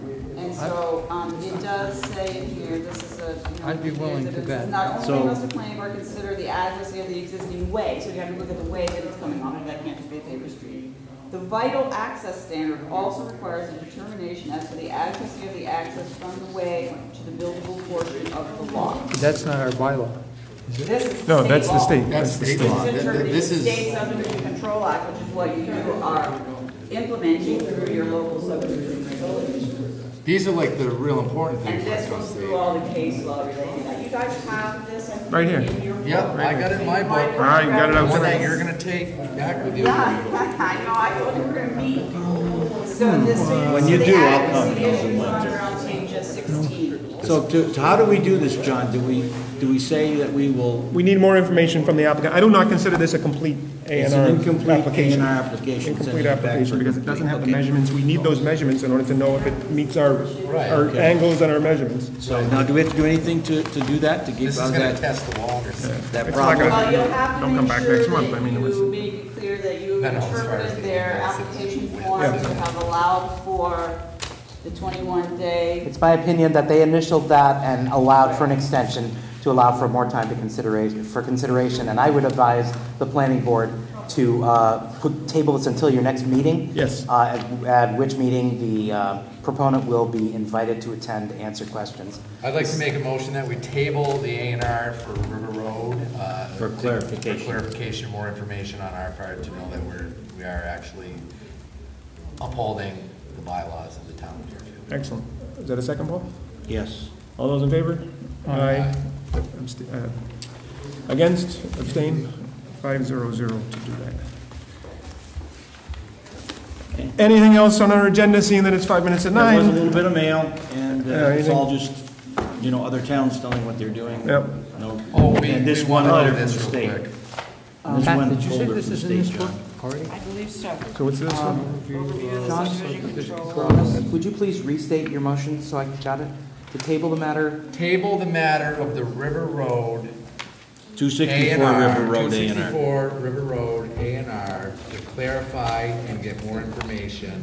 S9: And so, um, it does say in here, this is a, you know.
S2: I'd be willing
S9: it
S2: to
S9: is
S2: bet.
S9: Not only
S2: So-
S9: must the planning board consider the adequacy of the existing way, so you have to look at the way that it's coming off, of. that can't just be a paper street. The vital access standard also requires a determination as to the adequacy of the access from the way to the buildable portion of the lot.
S2: That's not our bylaw.
S9: This is
S1: No, that's the
S9: law.
S1: state.
S12: That's the state
S9: This
S12: law.
S9: is
S12: Th- th-
S9: interpreting
S12: this
S9: the
S12: is-
S9: State Subdivision Control Act, which is what you are implementing through your local subdivision regulations.
S12: These are like the real important
S9: And
S12: things.
S9: this
S12: like
S9: goes
S12: on
S9: through
S12: state.
S9: all the case law related. Now, you guys have this. I
S1: Right here.
S9: in your
S12: Yeah,
S9: book.
S12: I got it in my book.
S1: All right, you got it out
S12: The one that you're gonna take back with you.
S9: Yeah, I know, I told you we're gonna meet. So this, so
S5: When
S9: so
S5: you
S9: the
S5: do, I'll
S9: adequacy
S5: come.
S9: issues on around page uh, sixteen.
S5: So to, to how do we do this, John? Do we, do we say that we will,
S1: We need more information from the applicant. I do not consider this a complete A
S5: it's
S1: and
S5: an
S1: R
S5: incomplete A
S1: application.
S5: and R application?
S1: Incomplete
S5: send it back
S1: application because it doesn't have the.
S5: Okay.
S1: measurements. We need those measurements in order to know if it meets our,
S12: Right,
S1: our
S5: okay.
S1: angles and our measurements.
S5: So now, do we have to do anything to, to do that, to give
S12: This is
S5: us
S12: gonna
S5: that,
S12: test the waters.
S5: that
S1: It's
S5: problem?
S1: gonna-
S9: Well, you'll have to
S1: Don't come
S9: make
S1: back
S9: sure
S1: next month. I
S9: that
S1: mean, it was-
S9: you make it clear that you
S12: No, no, as
S9: interpreted their
S12: analysis.
S9: application forms to have allowed for the twenty-one day.
S20: It's my opinion that they initialed that and allowed for an extension to allow for more time to consideration, for consideration. And I would advise the planning board to uh, put, table this until your next meeting.
S1: Yes.
S20: uh, At at which meeting the uh, proponent will be invited to attend to answer questions.
S12: I'd like to make a motion that we table the A and R for River Road. uh,
S5: For clarification.
S12: for Clarification, more information on our part to know that we're, we are actually upholding the bylaws of the town of Deerfield.
S1: Excellent. Is that a second, Paul?
S5: Yes.
S1: All those in favor?
S12: Aye.
S1: Abst- uh, Against, abstain, five zero zero to do that.
S5: Okay.
S1: Anything else on our agenda, seeing that it's five minutes at
S5: There was a
S1: nine?
S5: little bit of mail, and uh,
S1: Yeah,
S5: it's all just, you know, other towns telling what they're doing.
S1: Yep.
S5: No,
S12: Oh, we,
S5: and this
S12: we
S5: one
S12: want to
S5: letter from the
S12: this real
S5: state.
S12: quick.
S5: This
S2: Pat,
S5: one
S2: did you say
S5: folder
S2: this
S5: from
S2: is
S5: the
S2: in this
S5: state,
S2: book
S5: John.
S2: Already?
S9: I believe so.
S1: So what's this one?
S9: Overview of
S20: John?
S9: subdivision control.
S20: Would you please restate your motion so I got it? To table the matter
S12: Table the matter of the River Road
S5: Two
S12: A
S5: sixty-four
S12: and R,
S5: River Road, A and R.
S12: 264 River Road, A and R, to clarify and get more information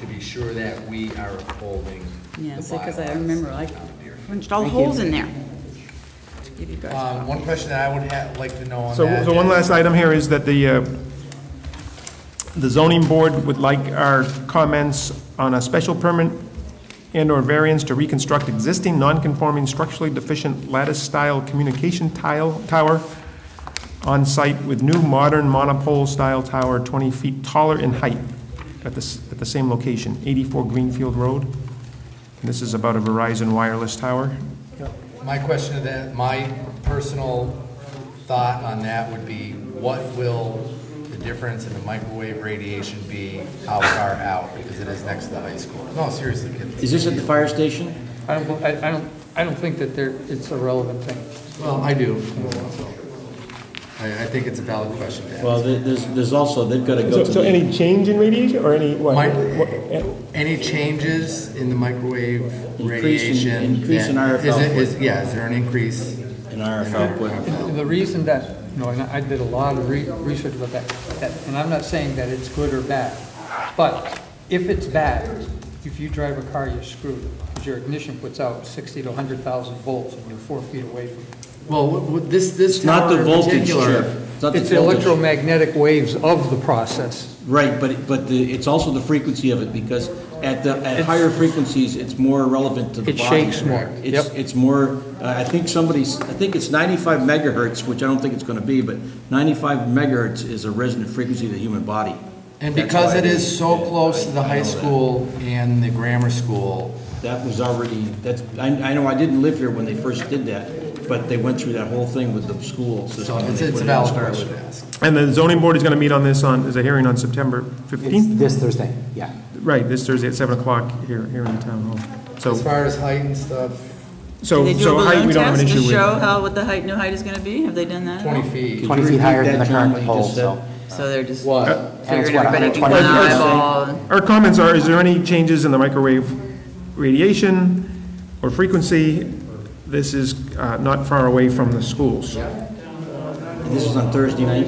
S12: to be sure that we are upholding the
S9: Yeah, see, because I remember,
S12: of
S9: I
S12: the town
S9: punched all the holes in there. Give you guys.
S12: Um, one question that I would ha like to know on
S1: So,
S12: that.
S1: so one
S12: is-
S1: last item here is that the, uh, the zoning board would like our comments on a special permit and/or variance to reconstruct existing non-conforming structurally deficient lattice-style communication tile, tower on site with new modern monopole-style tower 20 feet taller in height at the, at the same location, 84 Greenfield Road. And This is about a Verizon wireless tower.
S12: My question to that, my personal thought on that would be, what will difference in the microwave radiation be, how far out, because it is next to the high school? No, seriously, kids.
S5: Is this at the fire station?
S2: I don't, I I don't, I don't think that there, it's a relevant thing.
S12: Well, I do. I, I think it's a valid question to ask.
S5: Well, there- there's, there's also, they've gotta go
S1: So,
S5: to
S1: so
S5: the,
S1: any change in radiation or any, what?
S12: My-
S1: what- eh,
S12: Any changes in the microwave
S5: Increase in-
S12: radiation?
S5: increase in
S12: that-
S5: RF
S12: is it-
S5: output.
S12: is- Yeah, is there an increase?
S5: in RF output.
S2: The reason that, you know, and I did a lot of re- research about that, that- and I'm not saying that it's good or bad, but if it's bad, if you drive a car, you're screwed, because your ignition puts out 60 to 100,000 volts, and you're four feet away from it.
S12: Well, what- what- this, this
S5: It's not
S12: tower
S5: the
S12: in
S5: voltage,
S12: particular-
S5: Chair. It's not the
S2: It's the
S5: voltage.
S2: electromagnetic waves of the process.
S5: Right, but, it- but the, it's also the frequency of it, because at the, at higher frequencies, it's more relevant to the
S2: It
S5: body.
S2: shakes more.
S5: It's,
S2: Yep.
S5: it's more, uh, I think somebody's, I think it's ninety-five megahertz, which I don't think it's gonna be, but ninety-five megahertz is a resonant frequency of the human body.
S12: And
S5: That's
S12: because
S5: why
S12: it is so close to the high school and the grammar school,
S5: That was already, that's, I, I know I didn't live here when they first did that, but they went through that whole thing with the school system.
S12: so
S5: when
S12: it's,
S5: they
S12: it's
S5: put
S12: a
S5: it in
S12: valid
S5: schools.
S12: question to ask.
S1: And the zoning board is going to meet on this on, is a hearing on September
S20: It's
S1: 15th?
S20: this Thursday, yeah.
S1: Right, this Thursday at 7 o'clock here, here in the town hall.
S12: As
S1: So,
S12: far as height and stuff,
S1: so,
S9: They do a
S1: so height,
S9: balloon
S1: we don't have an
S9: test to
S1: issue
S9: show
S1: with.
S9: how, what the height, new height is gonna be? Have they done that?
S12: twenty feet.
S20: 20 feet
S5: repeat
S20: higher than
S5: that,
S20: the
S5: John,
S20: current
S5: what you
S20: pole,
S5: just
S20: so.
S9: So they're just
S1: Uh,
S20: And it's
S9: figuring
S20: what,
S9: everybody can
S20: 120 feet?
S9: eyeball.
S1: Our comments are, is there any changes in the microwave radiation or frequency? This is uh, not far away from the schools.
S5: This is on Thursday night,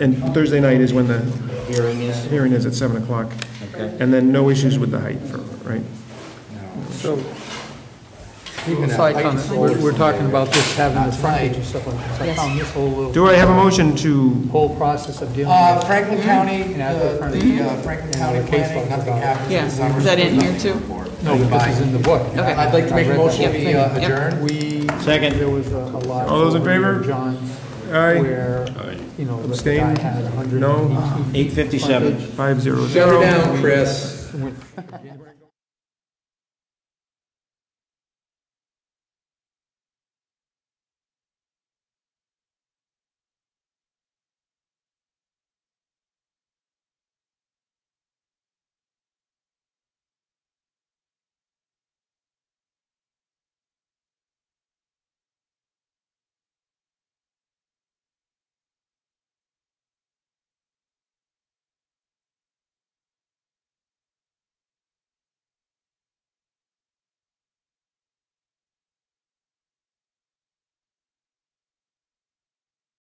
S1: And Thursday night is when the
S5: hearing is,
S1: hearing is at 7 o'clock.
S5: okay.
S1: And then no issues with the height, for right?
S2: So,
S12: Even a
S2: side
S12: height
S2: comment, we're, we're talking about this having the
S12: not
S2: frontage
S12: tonight.
S2: and stuff like that. So I found this whole little.
S1: Do I have a motion to,
S2: Whole process of dealing
S12: Uh,
S2: with.
S12: Franklin County,
S2: And
S12: the, the uh, Franklin County
S2: the case
S12: planning, nothing
S2: about it.
S12: happens
S9: Yeah. Is that in here too?
S2: No, but this is in the book.
S9: Okay.
S12: I'd like to make a motion,
S2: whole
S12: we uh,
S9: Yep.
S12: adjourn.
S2: We.
S23: Second.
S2: There was a a lot.
S1: All those in favor?
S2: John's,
S1: Aye.
S2: where, you know, the
S1: Abstain?
S2: guy had a hundred.
S1: No.
S5: Eight fifty-seven.
S1: five zero
S12: Shut her down, Chris.
S2: Went-